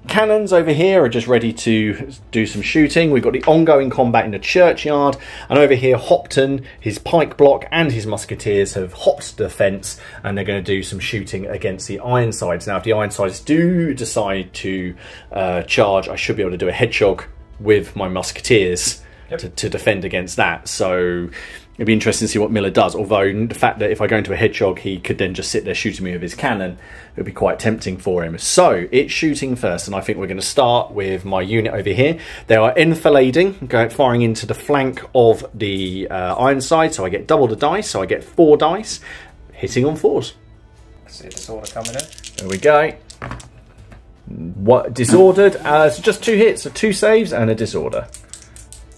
Cannons over here are just ready to do some shooting. We've got the ongoing combat in the churchyard, and over here, Hopton, his pike block, and his musketeers have hopped the fence, and they're going to do some shooting against the Ironsides. Now, if the Ironsides do decide to uh, charge, I should be able to do a hedgehog with my musketeers Yep. to, to defend against that. So it'd be interesting to see what Miller does. Although the fact that if I go into a hedgehog, he could then just sit there shooting me with his cannon, it would be quite tempting for him. So it's shooting first, and I think we're going to start with my unit over here. They are enfilading, going firing into the flank of the uh, Ironside. So I get double the dice. So I get four dice, hitting on fours. See disorder coming in. There we go. What disordered? Uh, so just two hits, so two saves and a disorder.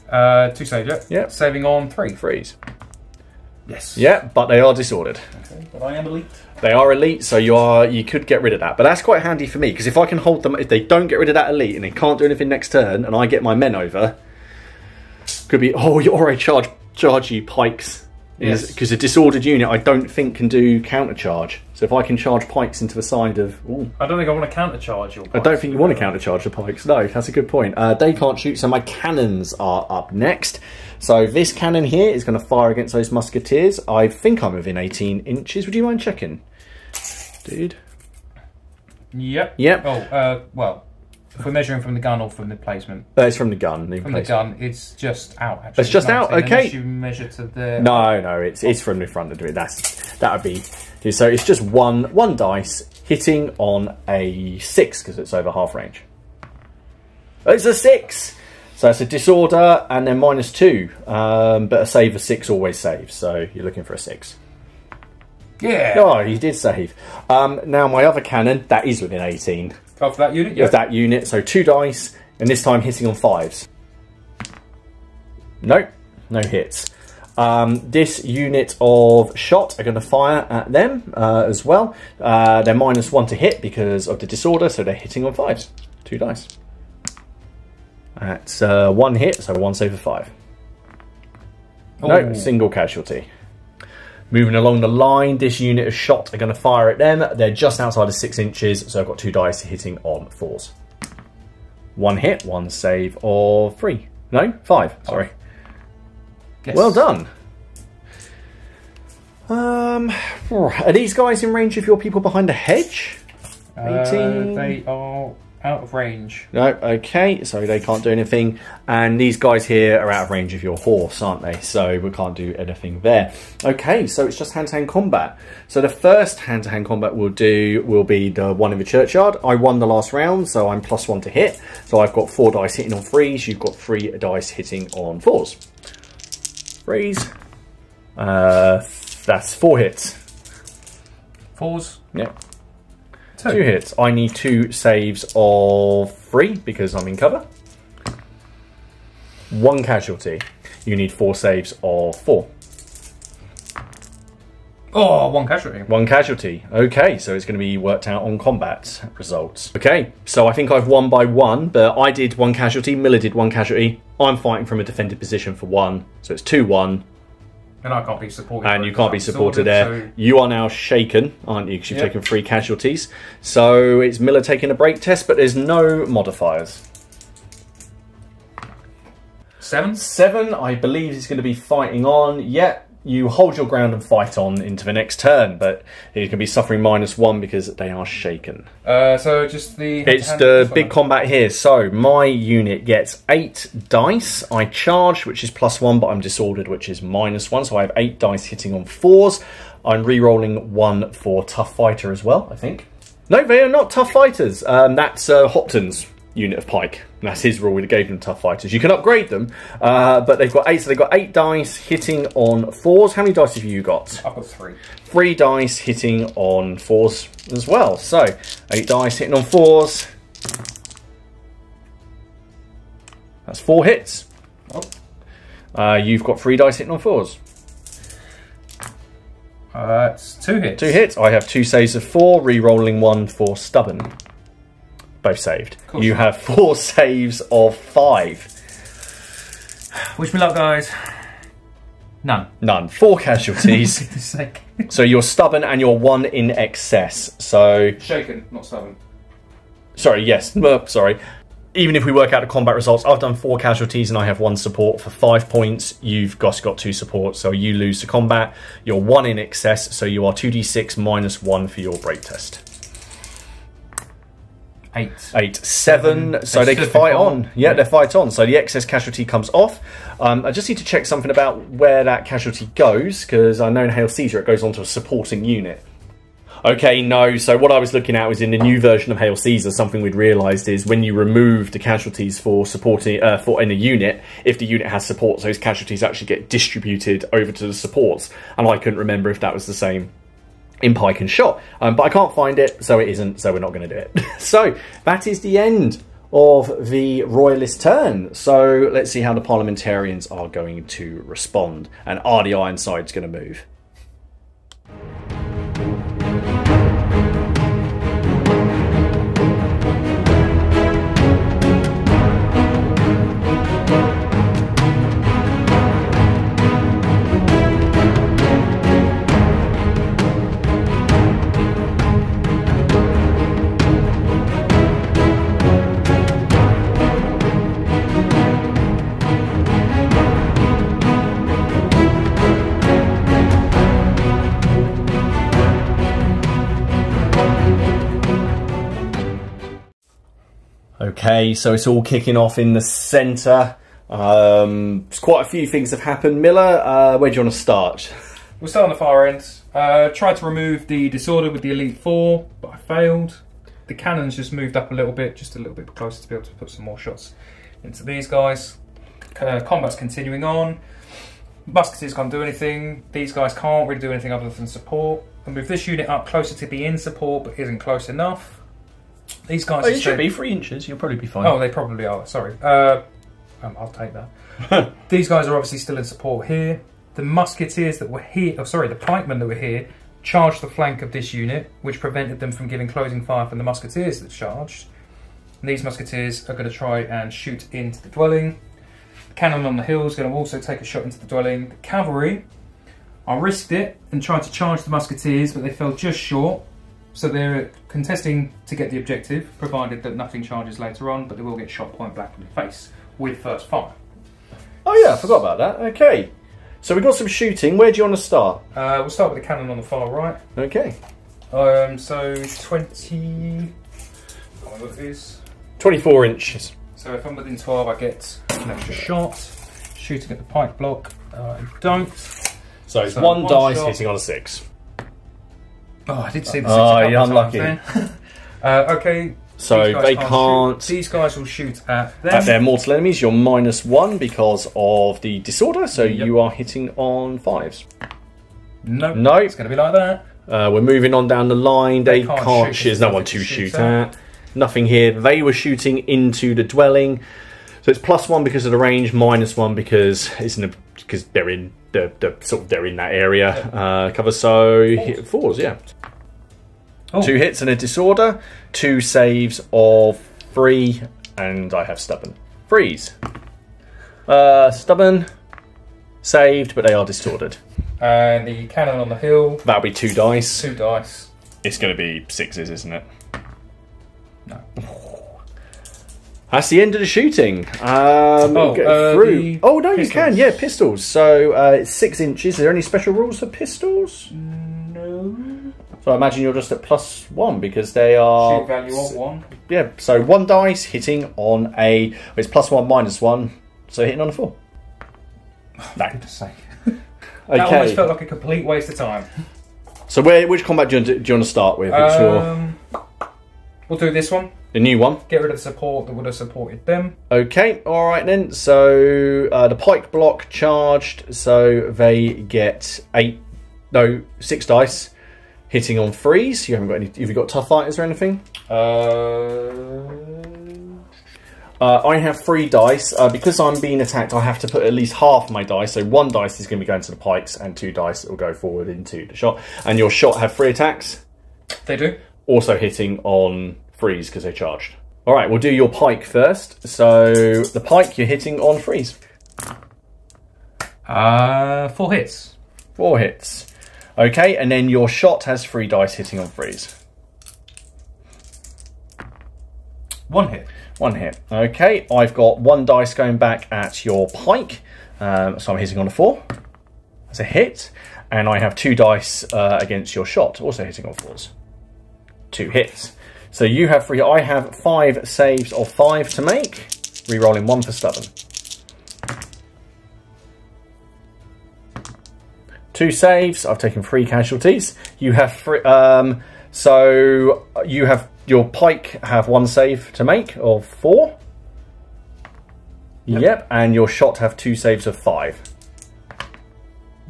Uh, two save, yeah. Yep. Saving on three. Freeze. Yes. Yeah, but they are disordered. Okay, but I am elite. They are elite, so you are you could get rid of that. But that's quite handy for me because if I can hold them, if they don't get rid of that elite and they can't do anything next turn, and I get my men over, could be oh you already charge charge you pikes. Yes. Because a disordered unit, I don't think can do counter charge. So if I can charge pikes into the side of, ooh, I don't think I want to countercharge your. I don't think you want to counter charge the pikes. No, that's a good point. Uh, they can't shoot, so my cannons are up next. So this cannon here is going to fire against those musketeers. I think I'm within 18 inches. Would you mind checking, dude? Yep. Yep. Oh, uh, well, if we're measuring from the gun or from the placement, Uh, it's from the gun. the from the gun, it's just out. Actually, It's just out, okay. You measure to the. No, no, it's it's from the front of it. That's that would be so. It's just one one dice hitting on a six because it's over half range. It's a six, so it's a disorder and then minus two. Um, but a save of six always saves, so you're looking for a six. Yeah. Oh, he did save. Um, now my other cannon that is within eighteen Oh, for that unit. Yeah. of that unit, so two dice, and this time hitting on fives. Nope, no hits. Um, this unit of shot are going to fire at them uh, as well. Uh, they're minus one to hit because of the disorder, so they're hitting on fives. Two dice. That's uh, one hit, so one save of five. No, Ooh. single casualty. Moving along the line, this unit of shot are going to fire at them. They're just outside of six inches, so I've got two dice hitting on fours. One hit, one save of three. No, five. Sorry. Yes. Well done. Um, are these guys in range of your people behind a hedge? Uh, they are out of range. No, okay, so they can't do anything. And these guys here are out of range of your horse, aren't they? So we can't do anything there. Okay, so it's just hand to hand combat. So the first hand to hand combat we'll do will be the one in the churchyard. I won the last round, so I'm plus one to hit. So I've got four dice hitting on threes, you've got three dice hitting on fours. Threes. Uh, that's four hits. Fours. Yep. Two. Two hits. I need two saves of three because I'm in cover. One casualty. You need four saves of four. Oh, one casualty. One casualty. Okay, so it's going to be worked out on combat results. Okay, so I think I've won by one, but I did one casualty, Miller did one casualty. I'm fighting from a defended position for one, so it's 2 1, And I can't be supported. and you can't be supported there. You are now shaken, aren't you? Because you've Yep. taken three casualties. So it's Miller taking a break test, but there's no modifiers. Seven. Seven, I believe, he's going to be fighting on. Yeah, you hold your ground and fight on into the next turn, but going to be suffering minus one because they are shaken. Uh, so just the. It's the big combat here. So my unit gets eight dice. I charge, which is plus one, but I'm disordered, which is minus one. So I have eight dice hitting on fours. I'm re-rolling one for tough fighter as well. I think. No, they are not tough fighters. Um, that's uh, Hopton's unit of pike. That's his rule. We gave them tough fighters. You can upgrade them, uh, but they've got eight. So they've got eight dice hitting on fours. How many dice have you got? I've got three. three dice hitting on fours as well. So eight dice hitting on fours. That's four hits. Oh. Uh, you've got three dice hitting on fours. Uh, it's two hits. Two hits. I have two saves of four, re-rolling one for stubborn. Both saved. Cool. You have four saves of five. Wish me luck, guys. None. None. Four casualties. For sake. so you're stubborn and you're one in excess. So Shaken, not stubborn. sorry, yes, sorry. Even if we work out the combat results, I've done four casualties and I have one support for five points. You've got, got two supports, so you lose to combat. You're one in excess, so you are 2d6 minus one for your break test. Eight. Eight, seven, Seven. so They they fight on. Yeah, they fight on. So the excess casualty comes off. Um, I just need to check something about where that casualty goes, because I know in Hail Caesar it goes onto a supporting unit. Okay, no. So what I was looking at was in the new version of Hail Caesar. Something we'd realised is when you remove the casualties for supporting uh, for in a unit, if the unit has supports, those casualties actually get distributed over to the supports. And I couldn't remember if that was the same in Pike and Shotte, um, but I can't find it, so it isn't. So we're not going to do it. so that is the end of the royalist turn. So let's see how the parliamentarians are going to respond, and are the Ironsides going to move? Okay, so it's all kicking off in the centre. Um, quite a few things have happened. Miller, uh, where do you want to start? We'll start on the far end. Uh, tried to remove the disorder with the Elite Four, but I failed. The cannons just moved up a little bit, just a little bit closer to be able to put some more shots into these guys. Uh, combat's continuing on. Musketeers can't do anything. These guys can't really do anything other than support. I move this unit up closer to be in support, but isn't close enough. These guys. Oh, it should be three inches. You'll probably be fine. Oh, they probably are. Sorry. Uh, um, I'll take that. These guys are obviously still in support here. The musketeers that were here, oh sorry, the pikemen that were here, charged the flank of this unit, which prevented them from giving closing fire from the musketeers that charged. And these musketeers are going to try and shoot into the dwelling. The cannon on the hill is going to also take a shot into the dwelling. The cavalry, I risked it and tried to charge the musketeers, but they fell just short. So they're contesting to get the objective, provided that nothing charges later on, but they will get shot point blank in the face with first fire. Oh yeah, I forgot about that. Okay, so we've got some shooting. Where do you want to start? Uh, we'll start with the cannon on the far right. Okay, Um, so 20. Oh, what it is. 24 inches. So if I'm within 12, I get an extra shot. Shooting at the pike block, uh, I don't. So it's So one, one dice shot. hitting on a six. Oh, I did see the Oh, six you're unlucky. uh, okay. So these guys they shoot. can't. These guys will shoot at them. At their mortal enemies, you're minus one because of the disorder, so Yep. you are hitting on fives. No, No. it's going to be like that. Uh, we're moving on down the line. They, can't, shoot, shoot. There's no one to shoot shoot at. Nothing here. They were shooting into the dwelling, so it's plus one because of the range, minus one because it's in a, because they're in the, the sort of they're in that area uh, cover. So hit fours, yeah. Oh. Two hits and a disorder. Two saves of three, and I have stubborn. Freeze. Uh, stubborn. Saved, but they are distorted. And the cannon on the hill, That'll be two dice. two dice. It's going to be sixes, isn't it? No. That's the end of the shooting. Um, Oh, uh, through. Oh no, you pistols. can. Yeah, pistols. So uh, it's six inches. Is there any special rules for pistols? No. So I imagine you're just at plus one because they are Shoot value of one. Yeah. So one dice hitting on a. well, It's plus one minus one. So hitting on a four. No. Goodness sake. That almost felt like a complete waste of time. So where which combat do you, want to- do you want to start with? Um, we'll do this one. The new one. Get rid of the support that would have supported them. Okay, all right then. So uh, the pike block charged, so they get eight, no, six dice, hitting on freeze. You haven't got any. Have you got tough fighters or anything? Uh, Uh, I have three dice. Uh, because I'm being attacked, I have to put at least half my dice. So one dice is going to be going to the pikes, and two dice will go forward into the shot. And your shot have three attacks, They do. also hitting on freeze because they charged. All right, we'll do your pike first. So the pike you're hitting on freeze. Uh, four hits. Four hits. Okay, and then your shot has three dice hitting on freeze. One hit. One hit. Okay, I've got one dice going back at your pike. Um, so I'm hitting on a four. That's a hit. And I have two dice uh, against your shot, also hitting on fours. Two hits. So you have three. I have five saves of five to make. Rerolling one for stubborn. Two saves. I've taken three casualties. You have three. Um, so you have your pike have one save to make of four. Yep. and your shot have two saves of five.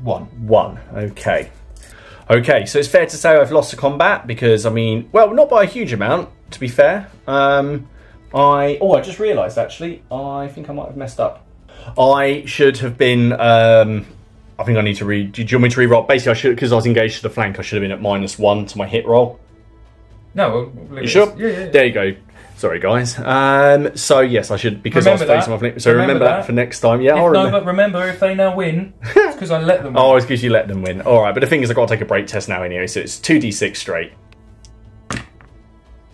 One. One. Okay. Okay, so it's fair to say I've lost the combat because I mean, well, not by a huge amount, to be fair. Um, I oh, I just realised actually, I think I might have messed up. I should have been. Um, I think I need to read. Do you want me to re-roll? Basically, I should because I was engaged to the flank. I should have been at minus one to my hit roll. No, we'll, we'll You sure? Yeah, yeah. yeah. There you go. Sorry, guys. Um, so yes, I should because I was facing that. my flank. So remember, Remember that. that. for next time. Yeah, If- I'll no, remember. but remember, if they now win, it's because I let them win. Oh, it's because you let them win. All right, but the thing is, I've got to take a break test now anyway, so it's two d six straight.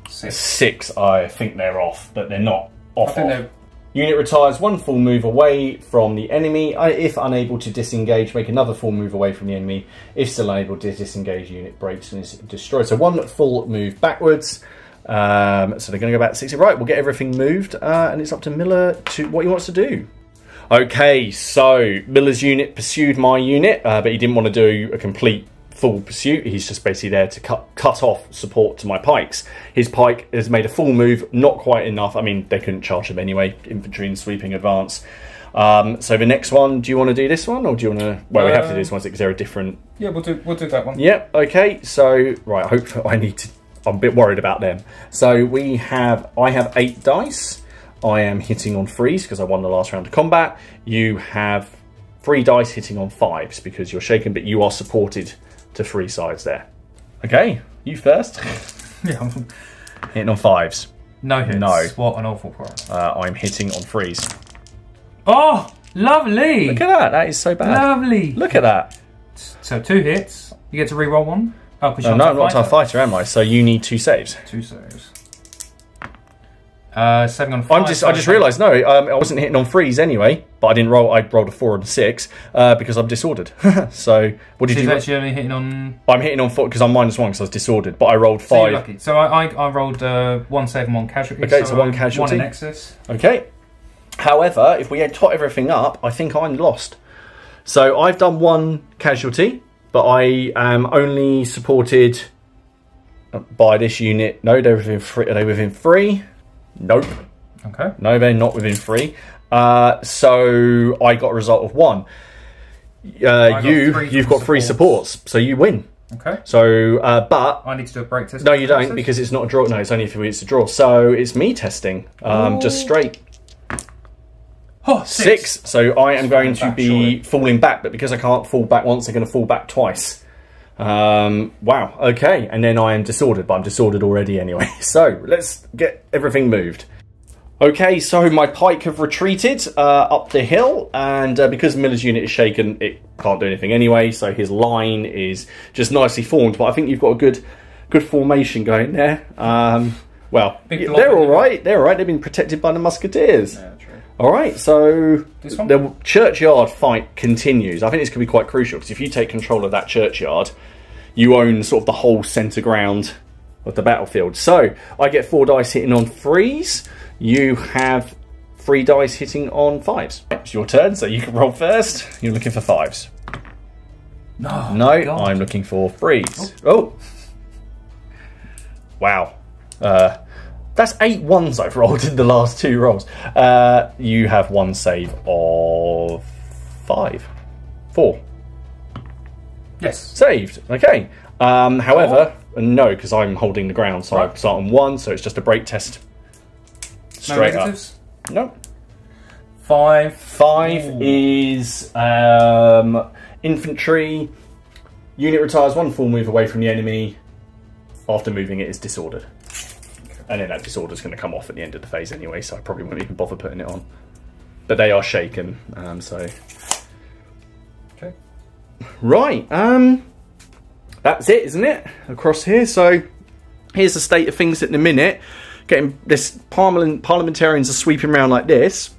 Six. Six, I think they're off, but they're not off. I think off. they're Unit retires one full move away from the enemy. I- If unable to disengage, make another full move away from the enemy. If still unable to disengage, unit breaks and is destroyed. So one full move backwards. Um, so they're going to go back to 60. Right, we'll get everything moved, uh, and it's up to Miller to what he wants to do. Okay, so Miller's unit pursued my unit, uh, but he didn't want to do a complete full pursuit. He's just basically there to cut cut off support to my pikes. His pike has made a full move, not quite enough. I mean, they couldn't charge him anyway. Infantry and sweeping advance. Um, so the next one, do you want to do this one, or do you want to? Well, we have to do this one because they're a different yeah. We'll do we'll do that one. Yep. Okay. So right. I hope I need to. I'm a bit worried about them. So we have. I have eight dice. I am hitting on threes because I won the last round of combat. You have three dice hitting on fives because you're shaken, but you are supported to three sides there. Okay. You first. Yeah. hitting on fives. No hits. No. What an awful problem. Uh, I'm hitting on threes. Oh, lovely. Look at that. That is so bad. Lovely. Look at that. So two hits. You get to re-roll one. Oh, because No, you're no, I'm not a fighter, am I? So you need two saves. Two saves. Uh, seven on five. I'm just, I just realised, no, um, I wasn't hitting on threes anyway, but I didn't roll, I rolled a four and a six, uh, because I'm disordered. so, what did She's you, actually only hitting on. I'm hitting on four, because I'm minus one, because I was disordered, but I rolled So you're five. lucky. So I, I, I rolled uh, one save and one casualty. Okay, so one I'm casualty. One in excess. Okay. However, if we had tot everything up, I think I'm lost. So I've done one casualty, but I am only supported by this unit. No, they're within three. Are they within three? Nope. Okay. No, they're not within three. Uh, so I got a result of one. Uh, you, three you've got three supports. supports, so you win. Okay. So, uh, but I need to do a break test. no, you don't because it's not a draw. No, it's only if it's a draw. So it's me testing, um, just straight oh, six. So I am going to back, be surely. falling back, but because I can't fall back once, I'm going to fall back twice. Um, wow. Okay, and then I am disordered, but I'm disordered already anyway. So let's get everything moved. Okay, so my pike have retreated uh, up the hill, and uh, because Miller's unit is shaken, it can't do anything anyway. So his line is just nicely formed. But I think you've got a good, good formation going there. Um, well, Big yeah, block, they're all right. They're all right. They've been protected by the musketeers. Yeah. All right, so the churchyard fight continues. I think this could be quite crucial because if you take control of that churchyard, you own sort of the whole centre ground of the battlefield. So I get four dice hitting on threes. You have three dice hitting on fives. It's your turn, so you can roll first. You're looking for fives. No. No, God. I'm looking for threes. Oh. Wow. Uh, that's eight ones I've rolled in the last two rolls. Uh, you have one save of five. Four. Yes. Saved. Okay. Um, however, no, because I'm holding the ground, so I Right. start on one, so it's just a break test. No Straight up. negatives? No. Five. Five is um, infantry. Unit retires one full move away from the enemy. After moving it is disordered. And then that disorder is going to come off at the end of the phase anyway, so I probably won't even bother putting it on. But they are shaken, um, so. Okay. Right, um, that's it, isn't it? Across here. So here's the state of things at the minute. Getting this parliament, parliamentarians are sweeping around like this.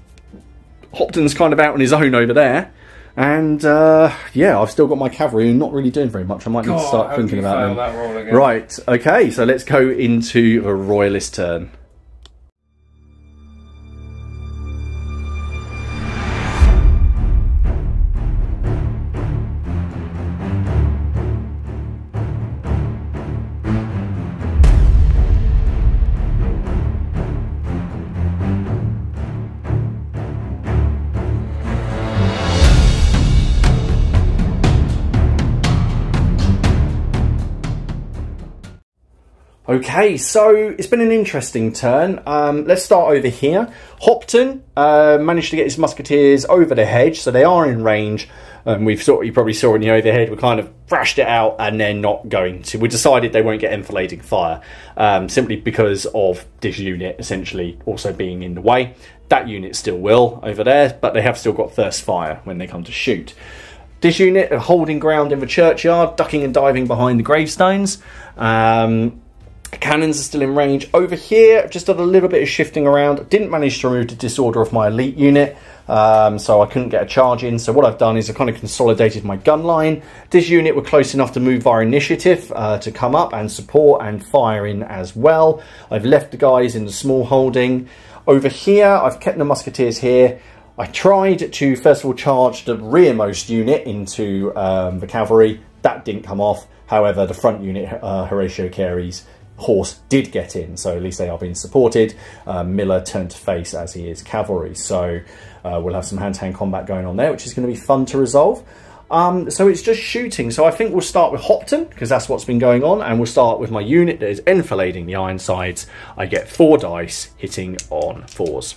Hopton's kind of out on his own over there. And uh, yeah, I've still got my cavalry not really doing very much. I might need to God, start thinking about them. that roll again? Right, okay, so let's go into the royalist turn. Okay, so it's been an interesting turn. Um, let's start over here. Hopton uh, managed to get his musketeers over the hedge, so they are in range. Um, we've sort you probably saw in the overhead. We kind of thrashed it out, and they're not going to. We decided they won't get enfilading fire um, simply because of this unit essentially also being in the way. That unit still will over there, but they have still got first fire when they come to shoot. This unit are holding ground in the churchyard, ducking and diving behind the gravestones. Um, Cannons are still in range. Over here, I've just done a little bit of shifting around. Didn't manage to remove the disorder of my elite unit, um, so I couldn't get a charge in. So what I've done is I kind of consolidated my gun line. This unit were close enough to move our initiative uh, to come up and support and fire in as well. I've left the guys in the small holding. Over here, I've kept the musketeers here. I tried to first of all charge the rearmost unit into um, the cavalry. That didn't come off. However, the front unit, uh, Horatio Carey's horse, did get in. So at least they are being supported. Uh, Miller turned to face as he is cavalry. So uh, we'll have some hand-to-hand combat going on there, which is going to be fun to resolve. Um, so it's just shooting. So I think we'll start with Hopton because that's what's been going on, and we'll start with my unit that is enfilading the Ironsides. I get four dice hitting on fours.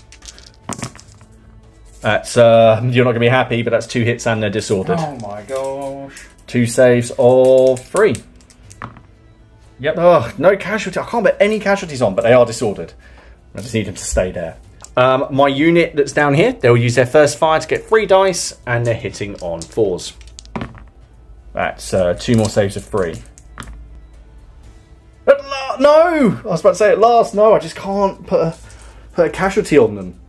That's uh, you're not going to be happy, but that's two hits and they're disordered. Oh my gosh. Two saves of three. Yep. Oh, no casualty. I can't put any casualties on, but they are disordered. I just need them to stay there. Um, my unit that's down here, they'll use their first fire to get three dice, and they're hitting on fours. That's uh, two more saves of three. No! I was about to say at last. No, I just can't put a, put a casualty on them.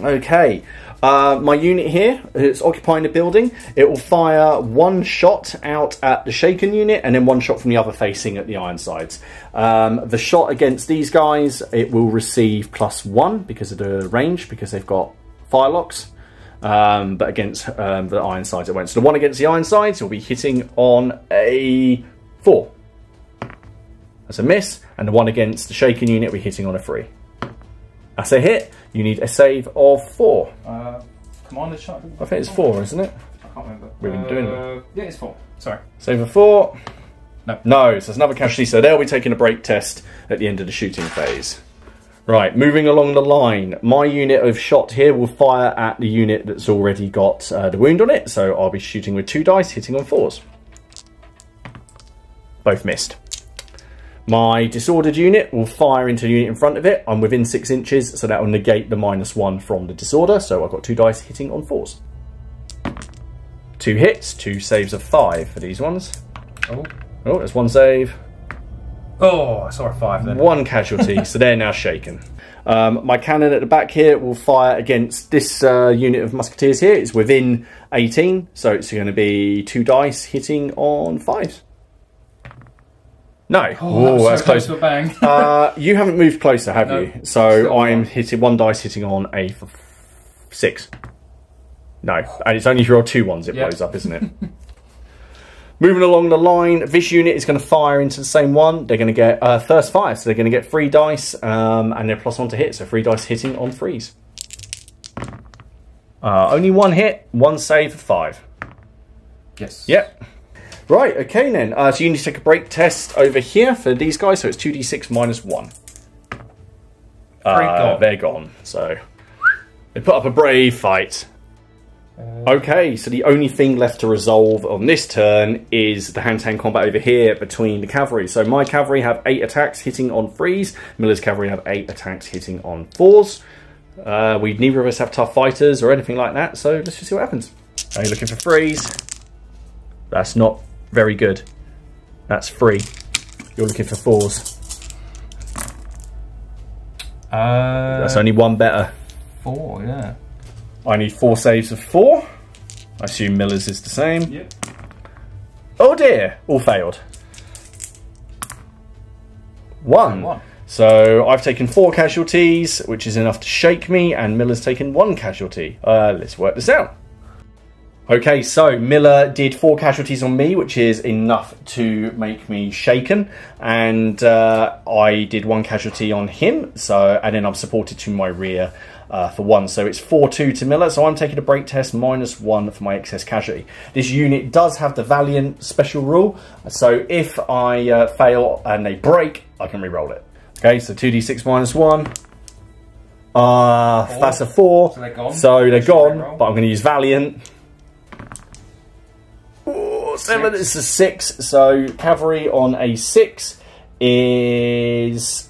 Okay. Uh, my unit here, it's occupying the building. It will fire one shot out at the shaken unit and then one shot from the other facing at the Ironsides. Um, the shot against these guys, it will receive plus one because of the range, because they've got firelocks. Um, but against um, the Ironsides, it won't. So the one against the Ironsides will be hitting on a four. That's a miss. And the one against the shaken unit will be hitting on a three. That's a hit. You need a save of four. Uh, Commanded shot. I think it's four, isn't it? I can't remember. We've been uh, doing them. Yeah, it's four. Sorry. Save of four. No. No, so there's another casualty. So they'll be taking a break test at the end of the shooting phase. Right, moving along the line. My unit of shot here will fire at the unit that's already got uh, the wound on it. So I'll be shooting with two dice, hitting on fours. Both missed. My disordered unit will fire into the unit in front of it. I'm within six inches, so that will negate the minus one from the disorder. So I've got two dice hitting on fours. Two hits, two saves of five for these ones. Oh. Oh, there's one save, Oh, I saw a five then. one casualty, so they're now shaken. Um, my cannon at the back here will fire against this uh, unit of musketeers here. It's within 18, so it's going to be two dice hitting on fives. No. Oh, that was that's so close close. to a bang. uh, you haven't moved closer, have No, you? So I'm one. hitting one dice hitting on a f- six. No, and it's only if you roll two ones it Yeah. blows up, isn't it? Moving along the line, this unit is going to fire into the same one. They're going to get uh, first fire, so they're going to get three dice, um, and they're plus one to hit, so three dice hitting on threes. Uh, only one hit, one save of five. yes. Yep. Right, okay then. Uh, so you need to take a break test over here for these guys, so it's 2d6 minus 1. Uh, gone. They're gone, so They put up a brave fight. Okay, so the only thing left to resolve on this turn is the hand-to-hand combat over here between the cavalry. So my cavalry have eight attacks hitting on threes. Miller's cavalry have eight attacks hitting on fours. Uh, we neither of us have tough fighters or anything like that, so let's just see what happens. Are you looking for threes? That's not very good. That's three. You're looking for fours. Uh, That's only one better. four, yeah. I need four saves of four. I assume Miller's is the same. Yep. Oh dear, all failed. One. One. So I've taken four casualties, which is enough to shake me, and Miller's taken one casualty. Uh, let's work this out. Okay, so Miller did four casualties on me, which is enough to make me shaken, and uh, I did one casualty on him. So, and then I'm supported to my rear uh, for one. So it's four two to Miller. So I'm taking a break test minus one for my excess casualty. This unit does have the Valiant special rule, so if I uh, fail and they break, I can re-roll it. Okay, so two d six minus one. Uh, that's a four. So they're gone. So they're gone, but I'm going to use Valiant. Seven is a six. So cavalry on a six is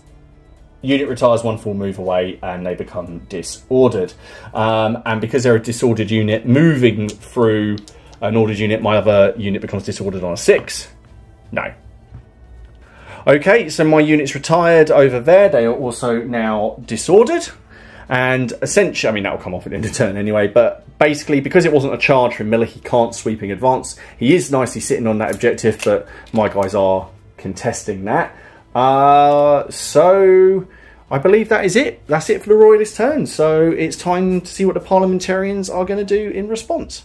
unit retires one full move away and they become disordered. Um, and because they're a disordered unit, moving through an ordered unit, my other unit becomes disordered on a six. No. Okay, so my unit's retired over there. They are also now disordered. And essentially, I mean, that'll come off at the end of turn anyway, but basically, because it wasn't a charge from Miller, he can't sweeping advance. He is nicely sitting on that objective, but my guys are contesting that. Uh, so, I believe that is it. That's it for the Royalist turn. So, it's time to see what the parliamentarians are going to do in response.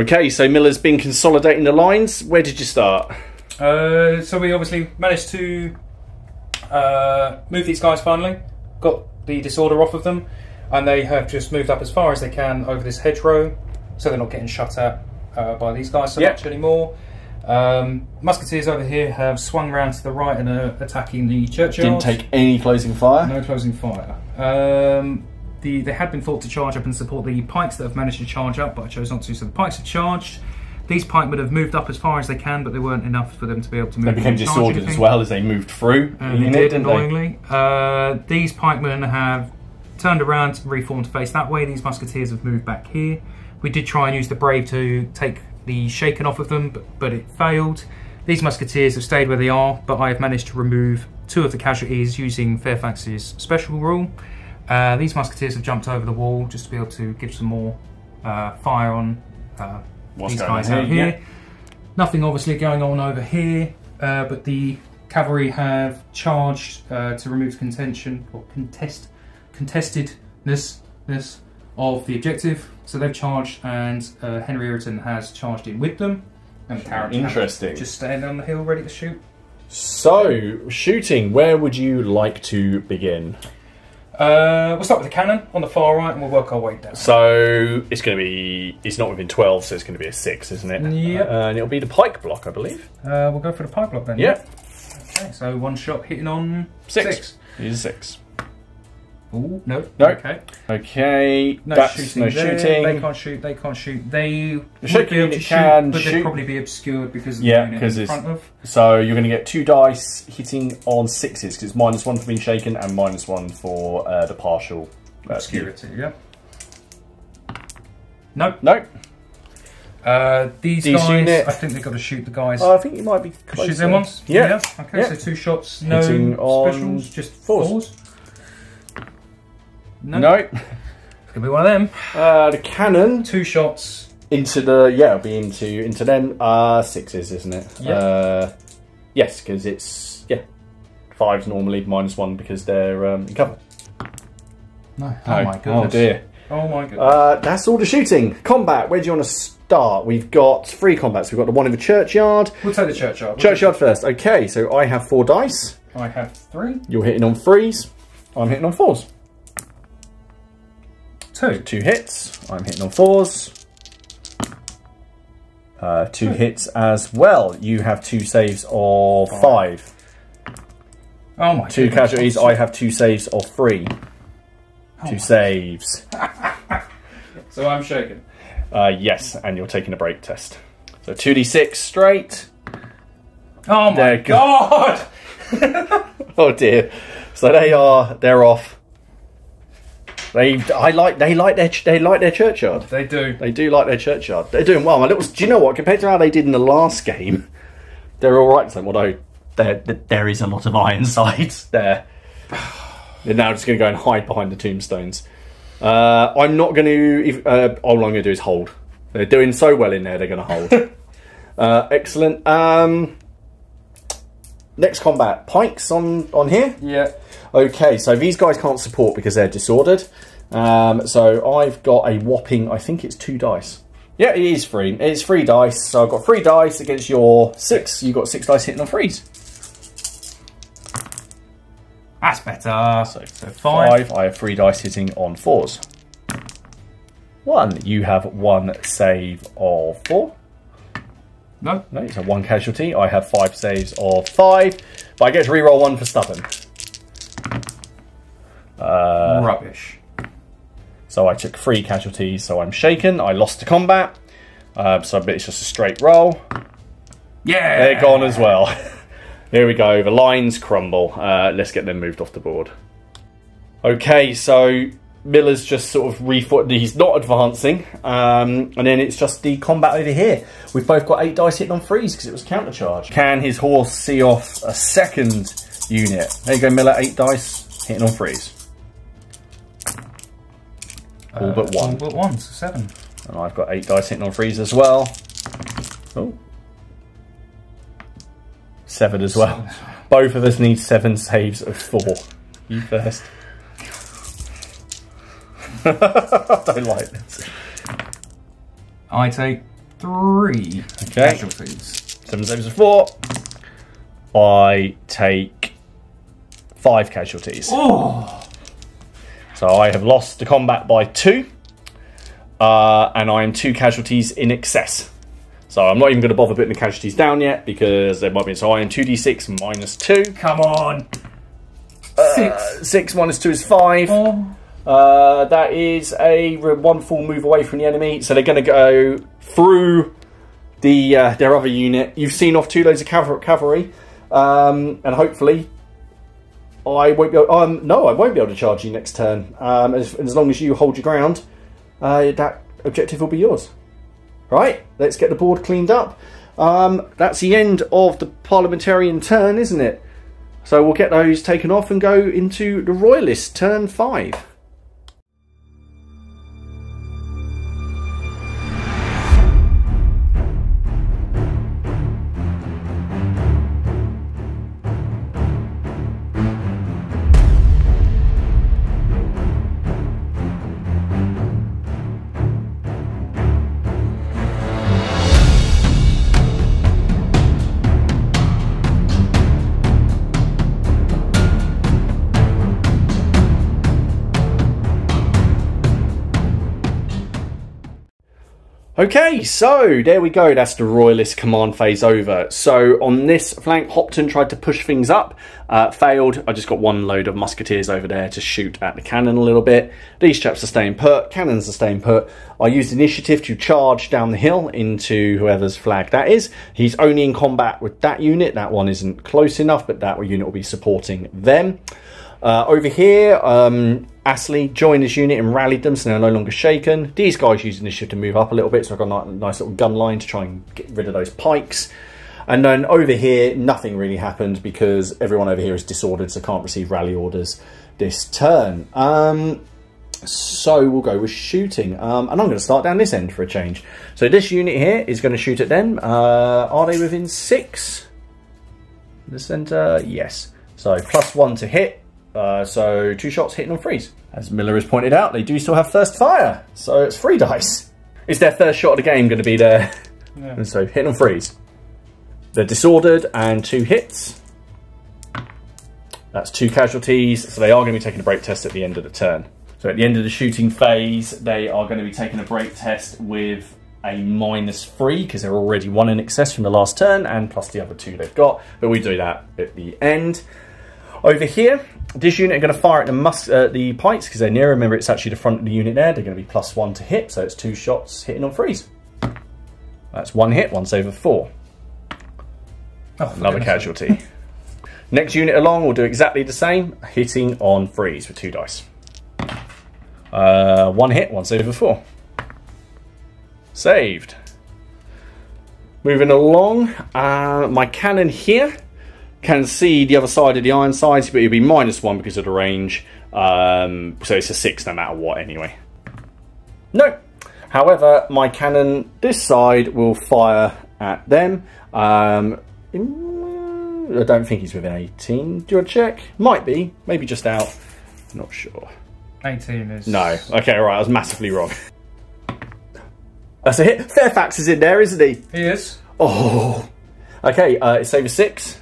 Okay, so Miller's been consolidating the lines. Where did you start? Uh, so we obviously managed to uh, move these guys finally, got the disorder off of them, and they have just moved up as far as they can over this hedgerow, so they're not getting shut at uh, by these guys so Yep. much anymore. Um, musketeers over here have swung round to the right and are attacking the churchyard. Didn't take any closing fire. No closing fire. Um, the, they had been thought to charge up and support the pikes that have managed to charge up, but I chose not to. So the pikes are charged. These pikemen have moved up as far as they can, but they weren't enough for them to be able to move. They became disordered as well as they moved through. In they did, didn't they? annoyingly. Uh, these pikemen have turned around, reformed to face that way. These musketeers have moved back here. We did try and use the brave to take the shaken off of them, but, but it failed. These musketeers have stayed where they are, but I have managed to remove two of the casualties using Fairfax's special rule. Uh, these musketeers have jumped over the wall just to be able to give some more uh, fire on uh, these going on guys here, out here. yeah. Nothing obviously going on over here, uh, but the cavalry have charged uh, to remove contention or contest contestedness ness of the objective. So they've charged, and uh, Henry Ireton has charged in with them. And Carrot Interesting. just standing on the hill, ready to shoot. So, shooting, where would you like to begin? Uh, we'll start with the cannon on the far right, and we'll work our way down. So, it's going to be, it's not within 12, so it's going to be a 6, isn't it? Yep. Uh, and it'll be the pike block, I believe. Uh, we'll go for the pike block then. Yeah. Okay, so one shot hitting on Six. six. He's a 6. Ooh, no. No. Okay. Okay, No that's shooting. no there. shooting. They can't shoot. They can't shoot. They would shaking be able to unit shoot, but shoot. they'd probably be obscured because of Yeah, the unit 'cause in it's- front of. So, you're going to get two dice hitting on 6s, because it's minus 1 for being shaken and minus 1 for uh, the partial uh, skew. Obscurity. Yeah. No. No, Uh, these These guys. unit- I think they've got to shoot the guys. oh, I think you might be close. shoot them once. Yeah. Okay. Yeah. So two shots. No Hitting on specials. Just fours. fours. No. Could be one of them. Uh, the cannon Two shots. into the yeah, it'll be into into them. Uh, sixes, isn't it? Yeah. Uh, yes, because it's yeah, fives normally minus one because they're um, in cover. No. Oh, my goodness. Oh dear. Oh my goodness. Uh, that's all the shooting. Combat. Where do you want to start? We've got three combats. We've got the one in the churchyard. we'll take the churchyard. Churchyard first. Okay, so I have four dice. I have three. You're hitting on threes. I'm hitting on fours. Two. Two hits. I'm hitting on fours. Uh, two hits as well. You have two saves of five. Oh my Two goodness. casualties. I have two saves of three. Two saves. So I'm shaking. Uh, yes, and you're taking a break test. So 2d6 straight. Oh my There god! Oh dear. So they are they're off. They I like they like their they like their churchyard. They do. They do like their churchyard. They're doing well. My little do you know what compared to how they did in the last game, they're all right. So although there there is a lot of Ironsides there, they're now just going to go and hide behind the tombstones. Uh, I'm not going to. Uh, all I'm going to do is hold. They're doing so well in there. They're going to hold. uh, excellent. Um, next combat, pikes on on here. Yeah. Okay, so these guys can't support because they're disordered. Um, so I've got a whopping, I think it's two dice. Yeah, it is free. It's three dice. So I've got three dice against your six. You've got six dice hitting on threes. That's better. So, So five. five. I have three dice hitting on fours. One. You have one save of four. No. No, so one casualty. I have five saves of five. But I get to reroll one for stubborn. Uh, Rubbish. So I took three casualties, so I'm shaken. I lost to combat. Uh, so it's just a straight roll. Yeah. They're gone as well. Here we go. The lines crumble. Uh, let's get them moved off the board. Okay, so Miller's just sort of refought. He's not advancing. Um, and then it's just the combat over here. We've both got eight dice hitting on threes because it was counter charge. Can his horse see off a second unit? There you go, Miller. Eight dice hitting on threes. All but one. All but one. So seven. And I've got eight dice hitting on threes as well. Oh. Seven as well. Both of us need seven saves of four. You first. I don't like this. I take three Okay. casualties. Seven saves of four. I take five casualties. Oh. So I have lost the combat by two. Uh, and I am two casualties in excess. So I'm not even going to bother putting the casualties down yet because there might be. So I am 2d6 minus 2. Come on. Six. 6 minus 2 is 5. Four. Uh, that is a one full move away from the enemy. So they're going to go through the uh, their other unit. You've seen off two loads of cavalry. Um, and hopefully I won't be able, um, no, I won't be able to charge you next turn. Um, as, as long as you hold your ground, uh, that objective will be yours. Right, let's get the board cleaned up. Um, that's the end of the parliamentarian turn, isn't it? So we'll get those taken off and go into the royalist turn five. Okay, so there we go. That's the Royalist command phase over. So on this flank, Hopton tried to push things up, uh, failed. I just got one load of musketeers over there to shoot at the cannon a little bit. These chaps are staying put, cannons are staying put. I used initiative to charge down the hill into whoever's flag that is. He's only in combat with that unit. That one isn't close enough, but that unit will be supporting them. Uh, over here, um, Astley joined this unit and rallied them, so they're no longer shaken. These guys used initiative to move up a little bit, so I've got a nice little gun line to try and get rid of those pikes. And then over here, nothing really happened because everyone over here is disordered, so can't receive rally orders this turn. Um, So we'll go with shooting. Um, and I'm going to start down this end for a change. So this unit here is going to shoot at them. Uh, are they within six? The centre? Yes. So plus one to hit. Uh, so two shots hitting on freeze. As Miller has pointed out, they do still have first fire. So it's three dice. Is their first shot of the game going to be there? Yeah. And so hit on freeze. They're disordered and two hits. That's two casualties. So they are going to be taking a break test at the end of the turn. So at the end of the shooting phase, they are going to be taking a break test with a minus three because they're already one in excess from the last turn and plus the other two they've got. But we do that at the end. Over here, this unit are going to fire at the, mus- uh, the pikes because they're near. Remember, it's actually the front of the unit there. They're going to be plus one to hit, so it's two shots hitting on freeze. That's one hit, one save of four. Oh, Another casualty. Next unit along will do exactly the same, hitting on freeze with two dice. Uh, one hit, one save of four. Saved. Moving along, uh, my cannon here can see the other side of the Ironsides, but it'll be minus one because of the range. Um, so it's a six no matter what, anyway. No. However, my cannon this side will fire at them. Um, I don't think he's within 18. Do you want to check? Might be. Maybe just out. Not sure. 18 is. No. Okay, all right. I was massively wrong. That's a hit. Fairfax is in there, isn't he? He is. Oh. Okay, uh, it's over six.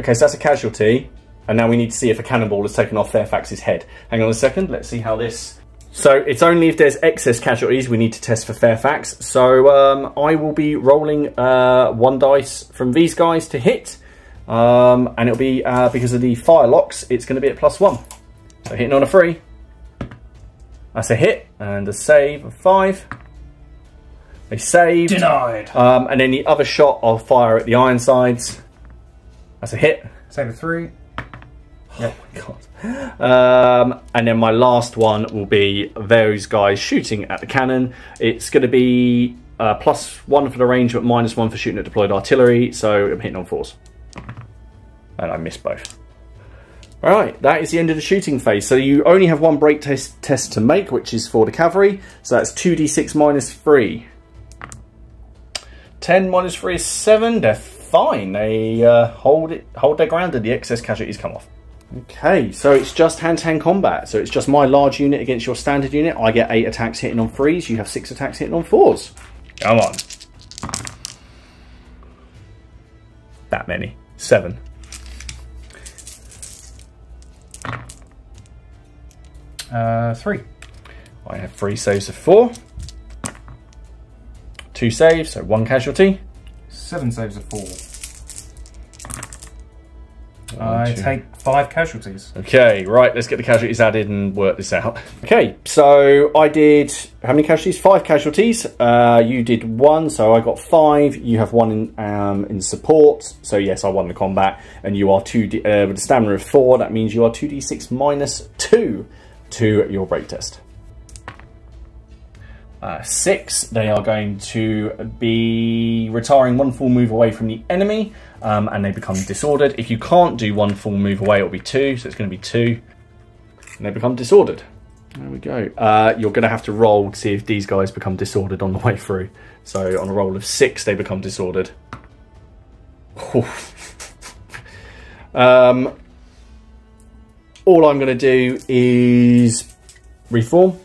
Okay, so that's a casualty. And now we need to see if a cannonball has taken off Fairfax's head. Hang on a second. Let's see how this... So it's only if there's excess casualties we need to test for Fairfax. So um, I will be rolling uh, one dice from these guys to hit. Um, and it'll be, uh, because of the fire locks, it's going to be at plus one. So hitting on a three. That's a hit. And a save of five. They saved. Denied. Um, and then the other shot, I'll fire at the Ironsides. That's a hit. Save of three. Oh my god. Um, and then my last one will be those guys shooting at the cannon. It's going to be uh, plus one for the range, but minus one for shooting at deployed artillery. So I'm hitting on fours. And I missed both. Alright, that is the end of the shooting phase. So you only have one break test, test to make, which is for the cavalry. So that's 2d6 minus 3. 10 minus 3 is 7. They're fine. They uh, hold it, hold their ground and the excess casualties come off. Okay, so it's just hand-to-hand combat. So it's just my large unit against your standard unit. I get 8 attacks hitting on 3s. You have 6 attacks hitting on 4s. Come on. That many. 7. Uh, three. I have 3 saves of 4. 2 saves, so 1 casualty. Seven saves of four. I two. take five casualties. Okay, right, let's get the casualties added and work this out. Okay, so I did how many casualties? Five casualties. Uh, you did one, so I got five. You have one in um, in support. So yes, I won the combat, and you are two D, uh, with a stamina of four. That means you are two d six minus two to your break test. Uh, six, they are going to be retiring one full move away from the enemy, um, and they become disordered. If you can't do one full move away, it'll be two, so it's going to be two, and they become disordered. There we go. Uh, you're going to have to roll to see if these guys become disordered on the way through. So on a roll of six, they become disordered. um, all I'm going to do is reform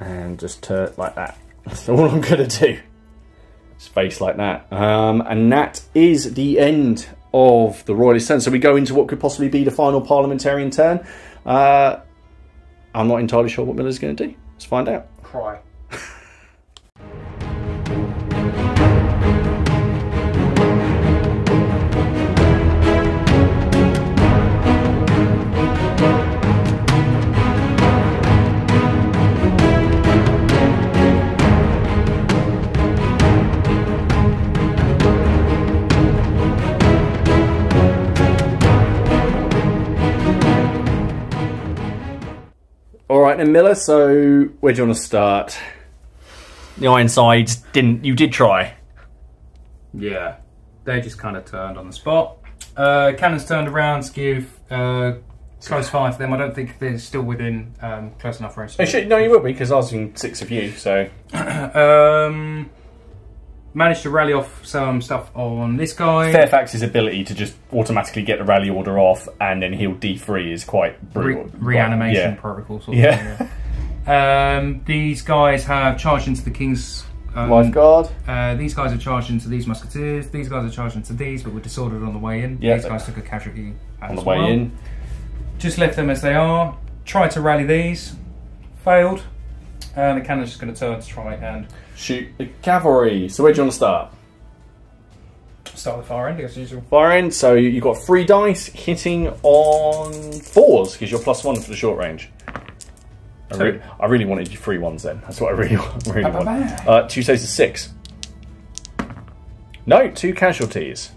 and just turn like that. That's all I'm gonna do. Space like that. Um, and that is the end of the Royalist turn. So we go into what could possibly be the final parliamentarian turn. Uh, I'm not entirely sure what Miller's going to do. Let's find out. Cry. All right, then Miller. So where do you want to start? The Ironsides didn't. You did try. Yeah, they just kind of turned on the spot. Uh, cannons turned around to give uh, close fire to them. I don't think they're still within um, close enough range. Shit, no, you will be because I was in six of you. So Um, managed to rally off some stuff on this guy. Fairfax's ability to just automatically get the rally order off and then heal D three is quite Re- brutal. reanimation Yeah. protocol sort Yeah. of thing. yeah. um, these guys have charged into the king's. Um, Lifeguard. Uh, these guys are charged into these musketeers. These guys are charged into these, but were disordered on the way in. Yeah. These guys took a casualty on the way well. in. Just left them as they are. Tried to rally these, failed. And the cannon's just going to turn to try and Shoot the cavalry. So where do you want to start? start the far end as usual. Fire end. So you've got three dice hitting on fours because you're plus one for the short range. I, re- I really wanted three ones then. That's what I really, really want. Ba-ba-ba. Uh, two saves is six. No, two casualties.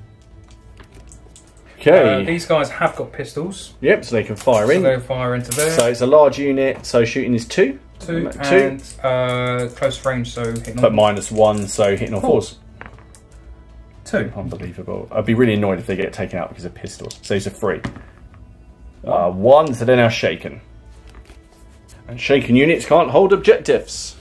Okay. Uh, these guys have got pistols, yep, so they can fire so in. they'll fire into there. So it's a large unit, so shooting is two. Two, two. and uh, close range, so hitting But on minus one, so hitting on fours. two. Unbelievable. I'd be really annoyed if they get taken out because of pistols. So these are three. Uh, one, so they're now shaken. And shaken units can't hold objectives.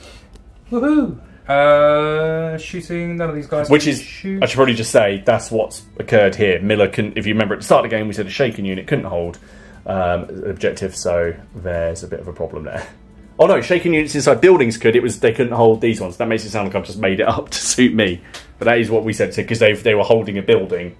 Woohoo! Uh, shooting. None of these guys. Which is, shoot. I should probably just say, that's what's occurred here. Miller couldn't, if you remember at the start of the game, we said a shaken unit couldn't hold um, objective, so there's a bit of a problem there. Oh no, shaking units inside buildings could. It was they couldn't hold these ones. That makes it sound like I've just made it up to suit me. But that is what we said to because they they were holding a building.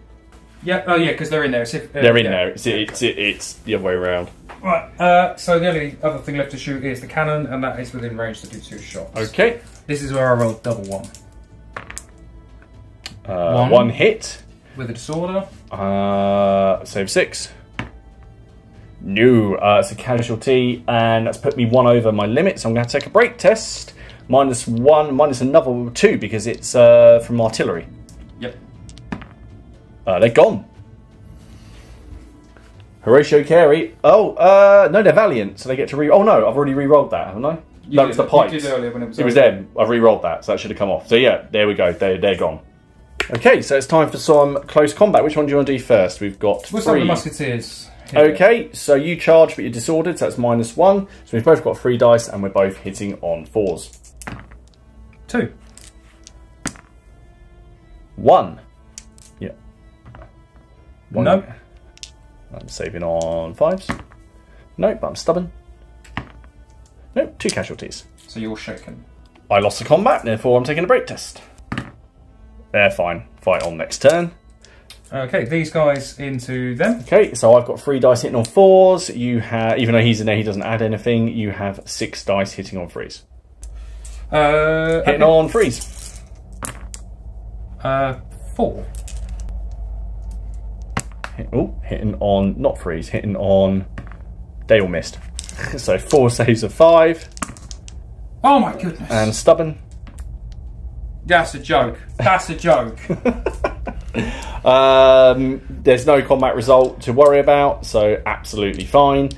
Yeah. Oh yeah, because they're in there. It's if, uh, They're in yeah. there. It's, it's it's the other way around. Right. Uh, so the only other thing left to shoot is the cannon, and that is within range to do two shots. Okay. This is where I rolled double one Uh, One. one. hit. with a disorder. Uh, save six. No, uh, it's a casualty, and that's put me one over my limit, so I'm going to take a break test. Minus one, minus another two, because it's uh, from artillery. Yep. Uh, they're gone. Horatio Carey. Oh, uh, no, they're valiant, so they get to re. Oh no, I've already re-rolled that, haven't I? You no, did- it's the pipes. did earlier when it was It was them. I've re-rolled that, so that should have come off. So yeah, there we go. They they're gone. Okay, so it's time for some close combat. Which one do you want to do first? We've got with three. the musketeers. Here. Okay, so you charge, but you're disordered, so that's minus one. So we've both got three dice, and we're both hitting on fours. Two. One. Yeah. One. No. I'm saving on fives. Nope, but I'm stubborn. Nope, two casualties. So you're shaken. I lost the combat, therefore I'm taking a break test. They're fine. Fight on next turn. Okay, these guys into them. Okay, so I've got three dice hitting on fours. You have, even though he's in there, he doesn't add anything. You have six dice hitting on threes. Uh, Hitting okay. on threes. Uh, four. Hit, oh, hitting on not threes, hitting on. They all missed. so four saves of five Oh my goodness. and stubborn. That's a joke. That's a joke. Um, there's no combat result to worry about, so absolutely fine.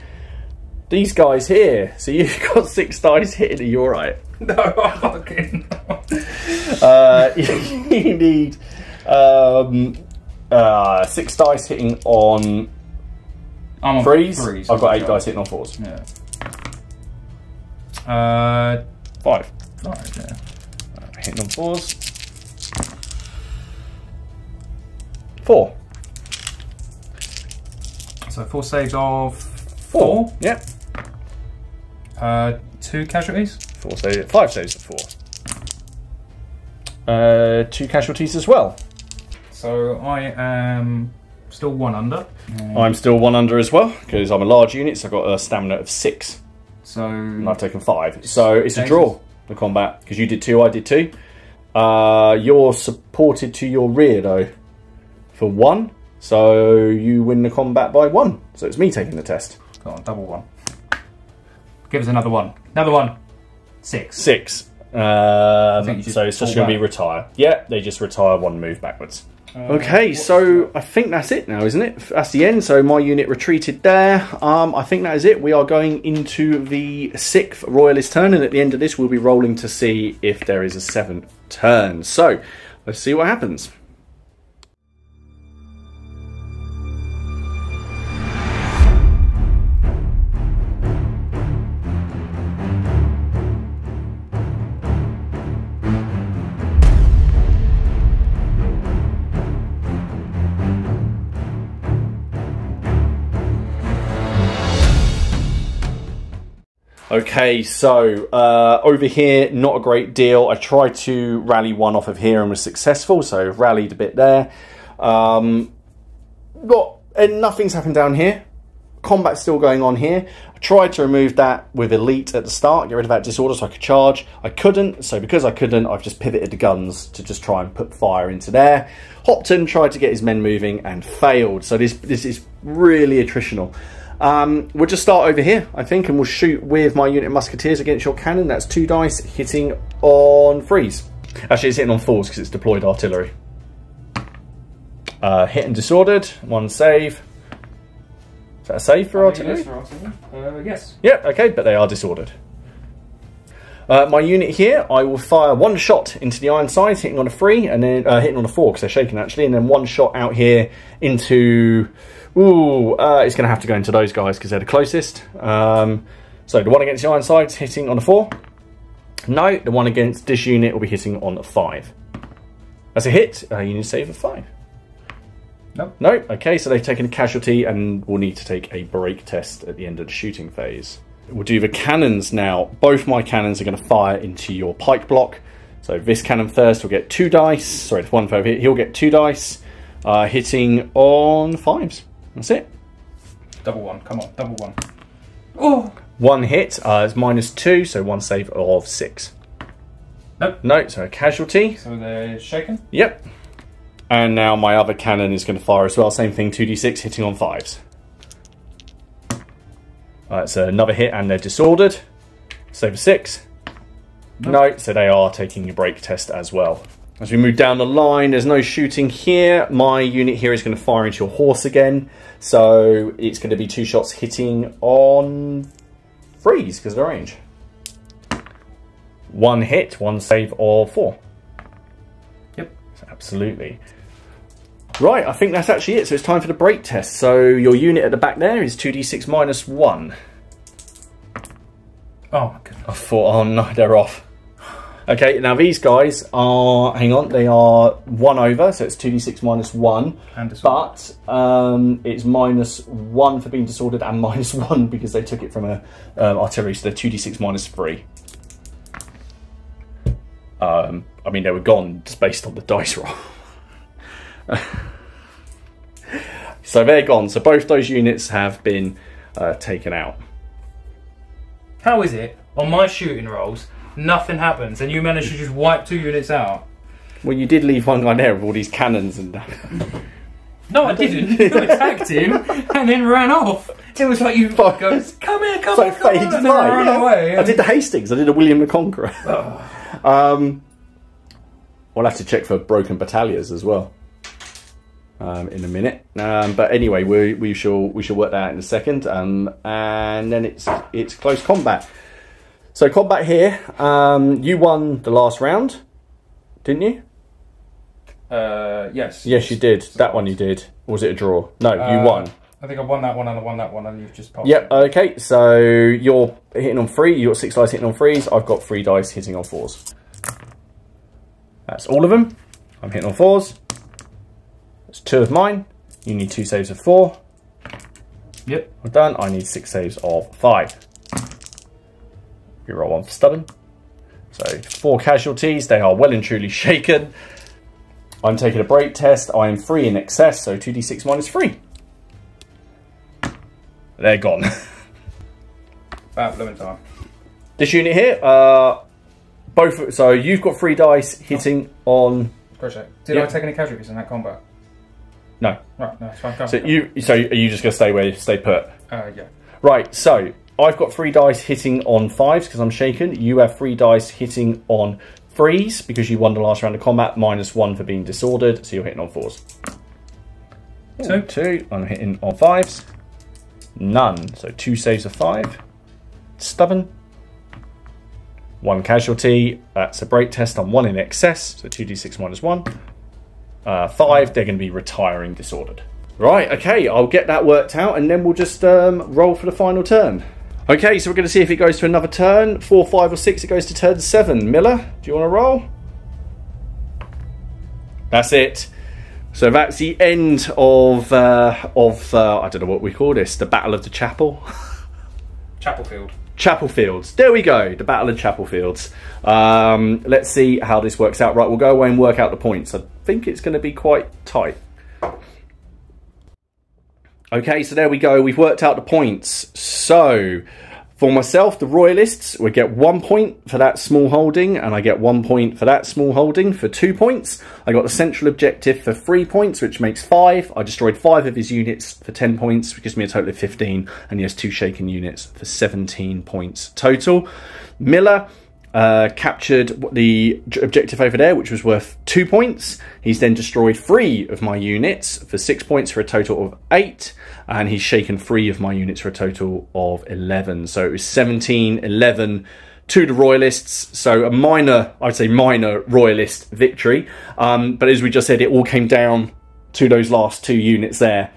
These guys here, so you've got six dice hitting. Are you all right? no, I'm fucking. Uh, you need um, uh, six dice hitting on I'm on threes. threes. I've got eight dice hitting on fours. Yeah. Uh, Five. right, yeah. Hitting on fours. Four. So four saves of Four. four. Yep. Uh, two casualties. Four saves. Five saves of four. Uh, two casualties as well. So I am still one under. I'm still one under as well because I'm a large unit, so I've got a stamina of six. So and I've taken five. So it's a draw, the combat, because you did two, I did two. Uh, you're supported to your rear, though, for one. So you win the combat by one. So it's me taking the test. Go on, double one. Give us another one. Another one. Six. Six. Um, think you just so it's just going to be retire. Yeah, they just retire one move backwards. Uh, Okay, so I think that's it now, isn't it? That's the end. So my unit retreated there. Um, I think that is it. We are going into the sixth royalist turn, and at the end of this, we'll be rolling to see if there is a seventh turn. So let's see what happens. Okay, so uh, over here, not a great deal. I tried to rally one off of here and was successful, so rallied a bit there. Um, got and nothing's happened down here. Combat's still going on here. I tried to remove that with elite at the start, get rid of that disorder so I could charge. I couldn't, so because I couldn't, I've just pivoted the guns to just try and put fire into there. Hopton tried to get his men moving and failed. So this this is really attritional. Um, we'll just start over here, I think, and we'll shoot with my unit of musketeers against your cannon. That's two dice hitting on freeze. Actually, it's hitting on fours because it's deployed artillery. Uh, hit and disordered, one save. Is that a save for artillery? Yes, for artillery. Uh, yes. Yeah, okay, but they are disordered. Uh, my unit here, I will fire one shot into the Ironsides, hitting on a three, and then uh, hitting on a four because they're shaking actually, and then one shot out here into. Ooh, uh, it's going to have to go into those guys because they're the closest. Um, so the one against the Ironsides hitting on a four. No, the one against this unit will be hitting on a five. That's a hit. Uh, you need to save a five. Nope. No. Okay, so they've taken a casualty and will need to take a break test at the end of the shooting phase. We'll do the cannons now. Both my cannons are going to fire into your pike block. So this cannon first will get two dice. Sorry, one over here. He'll get two dice, uh, hitting on fives. That's it. Double one. Come on. Double one. Oh. One hit uh, is minus two, so one save of six. Nope. No, so a casualty. So they're shaken. Yep. And now my other cannon is going to fire as well. Same thing, 2d6 hitting on fives. Alright, so another hit and they're disordered. Save a six. No, so they are taking a break test as well. As we move down the line, there's no shooting here. My unit here is going to fire into your horse again. So it's going to be two shots hitting on freeze because of the range. One hit, one save or four. Yep. Absolutely. Right, I think that's actually it. So it's time for the break test. So your unit at the back there is 2d6 minus 1. Oh my goodness. I thought, oh no, they're off. Okay, now these guys are, hang on, they are 1 over, so it's 2d6 minus 1. And disordered. But um, it's minus 1 for being disordered and minus 1 because they took it from a um, artillery, so they're 2d6 minus 3. Um, I mean, they were gone just based on the dice roll. so they're gone. So both those units have been uh, taken out. How is it on my shooting rolls? Nothing happens, and you manage to just wipe two units out. Well, you did leave one guy there with all these cannons and. No, I didn't. You attacked him and then ran off. It was like you Fuck. goes, come here, come So on, come on, and then ran yeah. away. I did the Hastings. I did a William the Conqueror. um, we'll have to check for broken battalions as well um, in a minute. Um, but anyway, we, we shall we shall work that out in a second. Um, and then it's it's close combat. So combat here. Um, you won the last round, didn't you? Uh, yes. Yes, you did. That one you did. Or was it a draw? No, you Uh, won. I think I won that one and I won that one, and you've just popped. Yep, okay, so you're hitting on three, you've got six dice hitting on threes, I've got three dice hitting on fours. That's all of them. I'm hitting on fours. That's two of mine. You need two saves of four. Yep. I'm done. I need six saves of five. You roll one for stubborn. So four casualties. They are well and truly shaken. I'm taking a break test. I am three in excess, so 2d6 minus three. They're gone. About blooming time. This unit here, uh, both. So you've got three dice hitting on. Crochet. Did Yep. I take any casualties in that combat? No. Right, no, it's fine. So you. So are you just gonna stay where you stay put? Uh, yeah. Right. So I've got three dice hitting on fives because I'm shaken. You have three dice hitting on threes because you won the last round of combat. Minus one for being disordered, so you're hitting on fours. Two. Two. I'm hitting on fives. None. So two saves of five. Stubborn. One casualty. That's a break test on one in excess. So 2d6 minus one. Uh, five, they're going to be retiring disordered. Right, okay, I'll get that worked out and then we'll just um, roll for the final turn. Okay, so we're going to see if it goes to another turn. Four, five, or six, it goes to turn seven. Miller, do you want to roll? That's it. So that's the end of uh, of uh, I don't know what we call this, the Battle of the Chapel. Chapel Field. Chapel Fields. There we go, the Battle of Chapel Fields. Um, let's see how this works out. Right, we'll go away and work out the points. I think it's going to be quite tight. Okay, so there we go. We've worked out the points. So, for myself, the Royalists would get one point for that small holding, and I get one point for that small holding for two points. I got the central objective for three points, which makes five. I destroyed five of his units for 10 points, which gives me a total of 15, and he has two shaken units for 17 points total. Miller uh, captured the objective over there, which was worth two points. He's then destroyed three of my units for six points for a total of eight, and he's shaken three of my units for a total of 11. So it was 17, 11 to the Royalists. So a minor, I'd say minor Royalist victory. Um, but as we just said, it all came down to those last two units there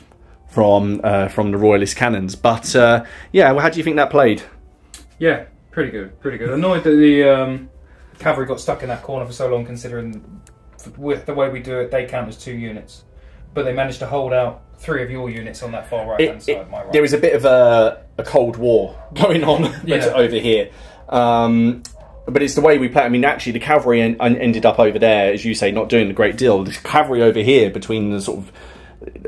from uh, from the Royalist cannons. But uh, yeah, well, how do you think that played? Yeah, pretty good, pretty good. Annoyed that the um, cavalry got stuck in that corner for so long, considering with the way we do it, they count as two units. But they managed to hold out three of your units on that far right hand side. It- my right. There was a bit of a, a cold war going on Yeah. over here. Um, but it's the way we play. I mean, actually, the cavalry en- en- ended up over there, as you say, not doing a great deal. The cavalry over here, between the sort of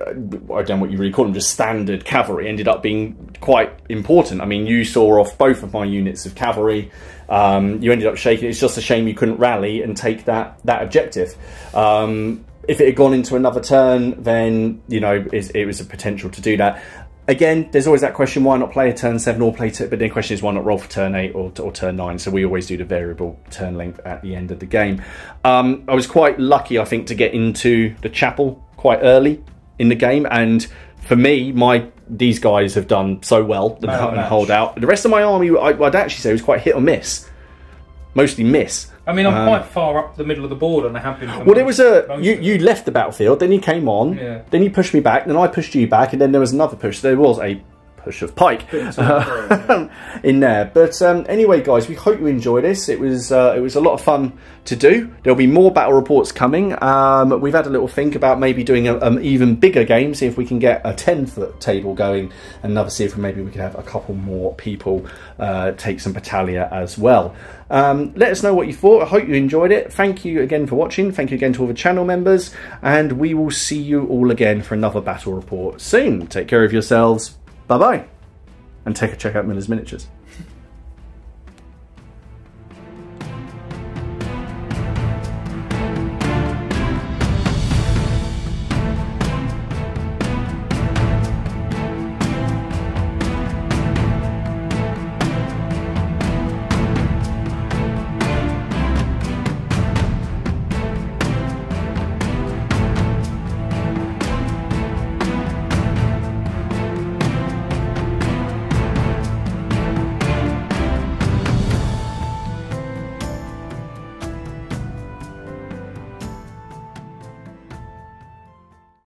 I don't know what you really call them, just standard cavalry, ended up being quite important. I mean, you saw off both of my units of cavalry. Um, you ended up shaking. It's just a shame you couldn't rally and take that that objective. Um, if it had gone into another turn, then you know it, it was a potential to do that. Again, there's always that question: why not play a turn seven or play? T- but the question is, why not roll for turn eight or, or turn nine? So we always do the variable turn length at the end of the game. Um, I was quite lucky, I think, to get into the chapel quite early in the game, and for me, my these guys have done so well and, Man and hold out. The rest of my army, I, I'd actually say, was quite hit or miss, mostly miss. I mean, I'm Um, quite far up the middle of the board, and I have been. Well, there was a you you left the battlefield, then you came on, Yeah. then you pushed me back, then I pushed you back, and then there was another push. There was a push of pike in there. But um, anyway, guys, we hope you enjoyed this. It was uh, it was a lot of fun to do. There'll be more battle reports coming. Um, we've had a little think about maybe doing an um, even bigger game, see if we can get a ten foot table going, and another see if maybe we could have a couple more people uh, take some battalion as well. Um, let us know what you thought. I hope you enjoyed it. Thank you again for watching. Thank you again to all the channel members, and we will see you all again for another battle report soon. Take care of yourselves. Bye bye, and take a check out Miller's miniatures.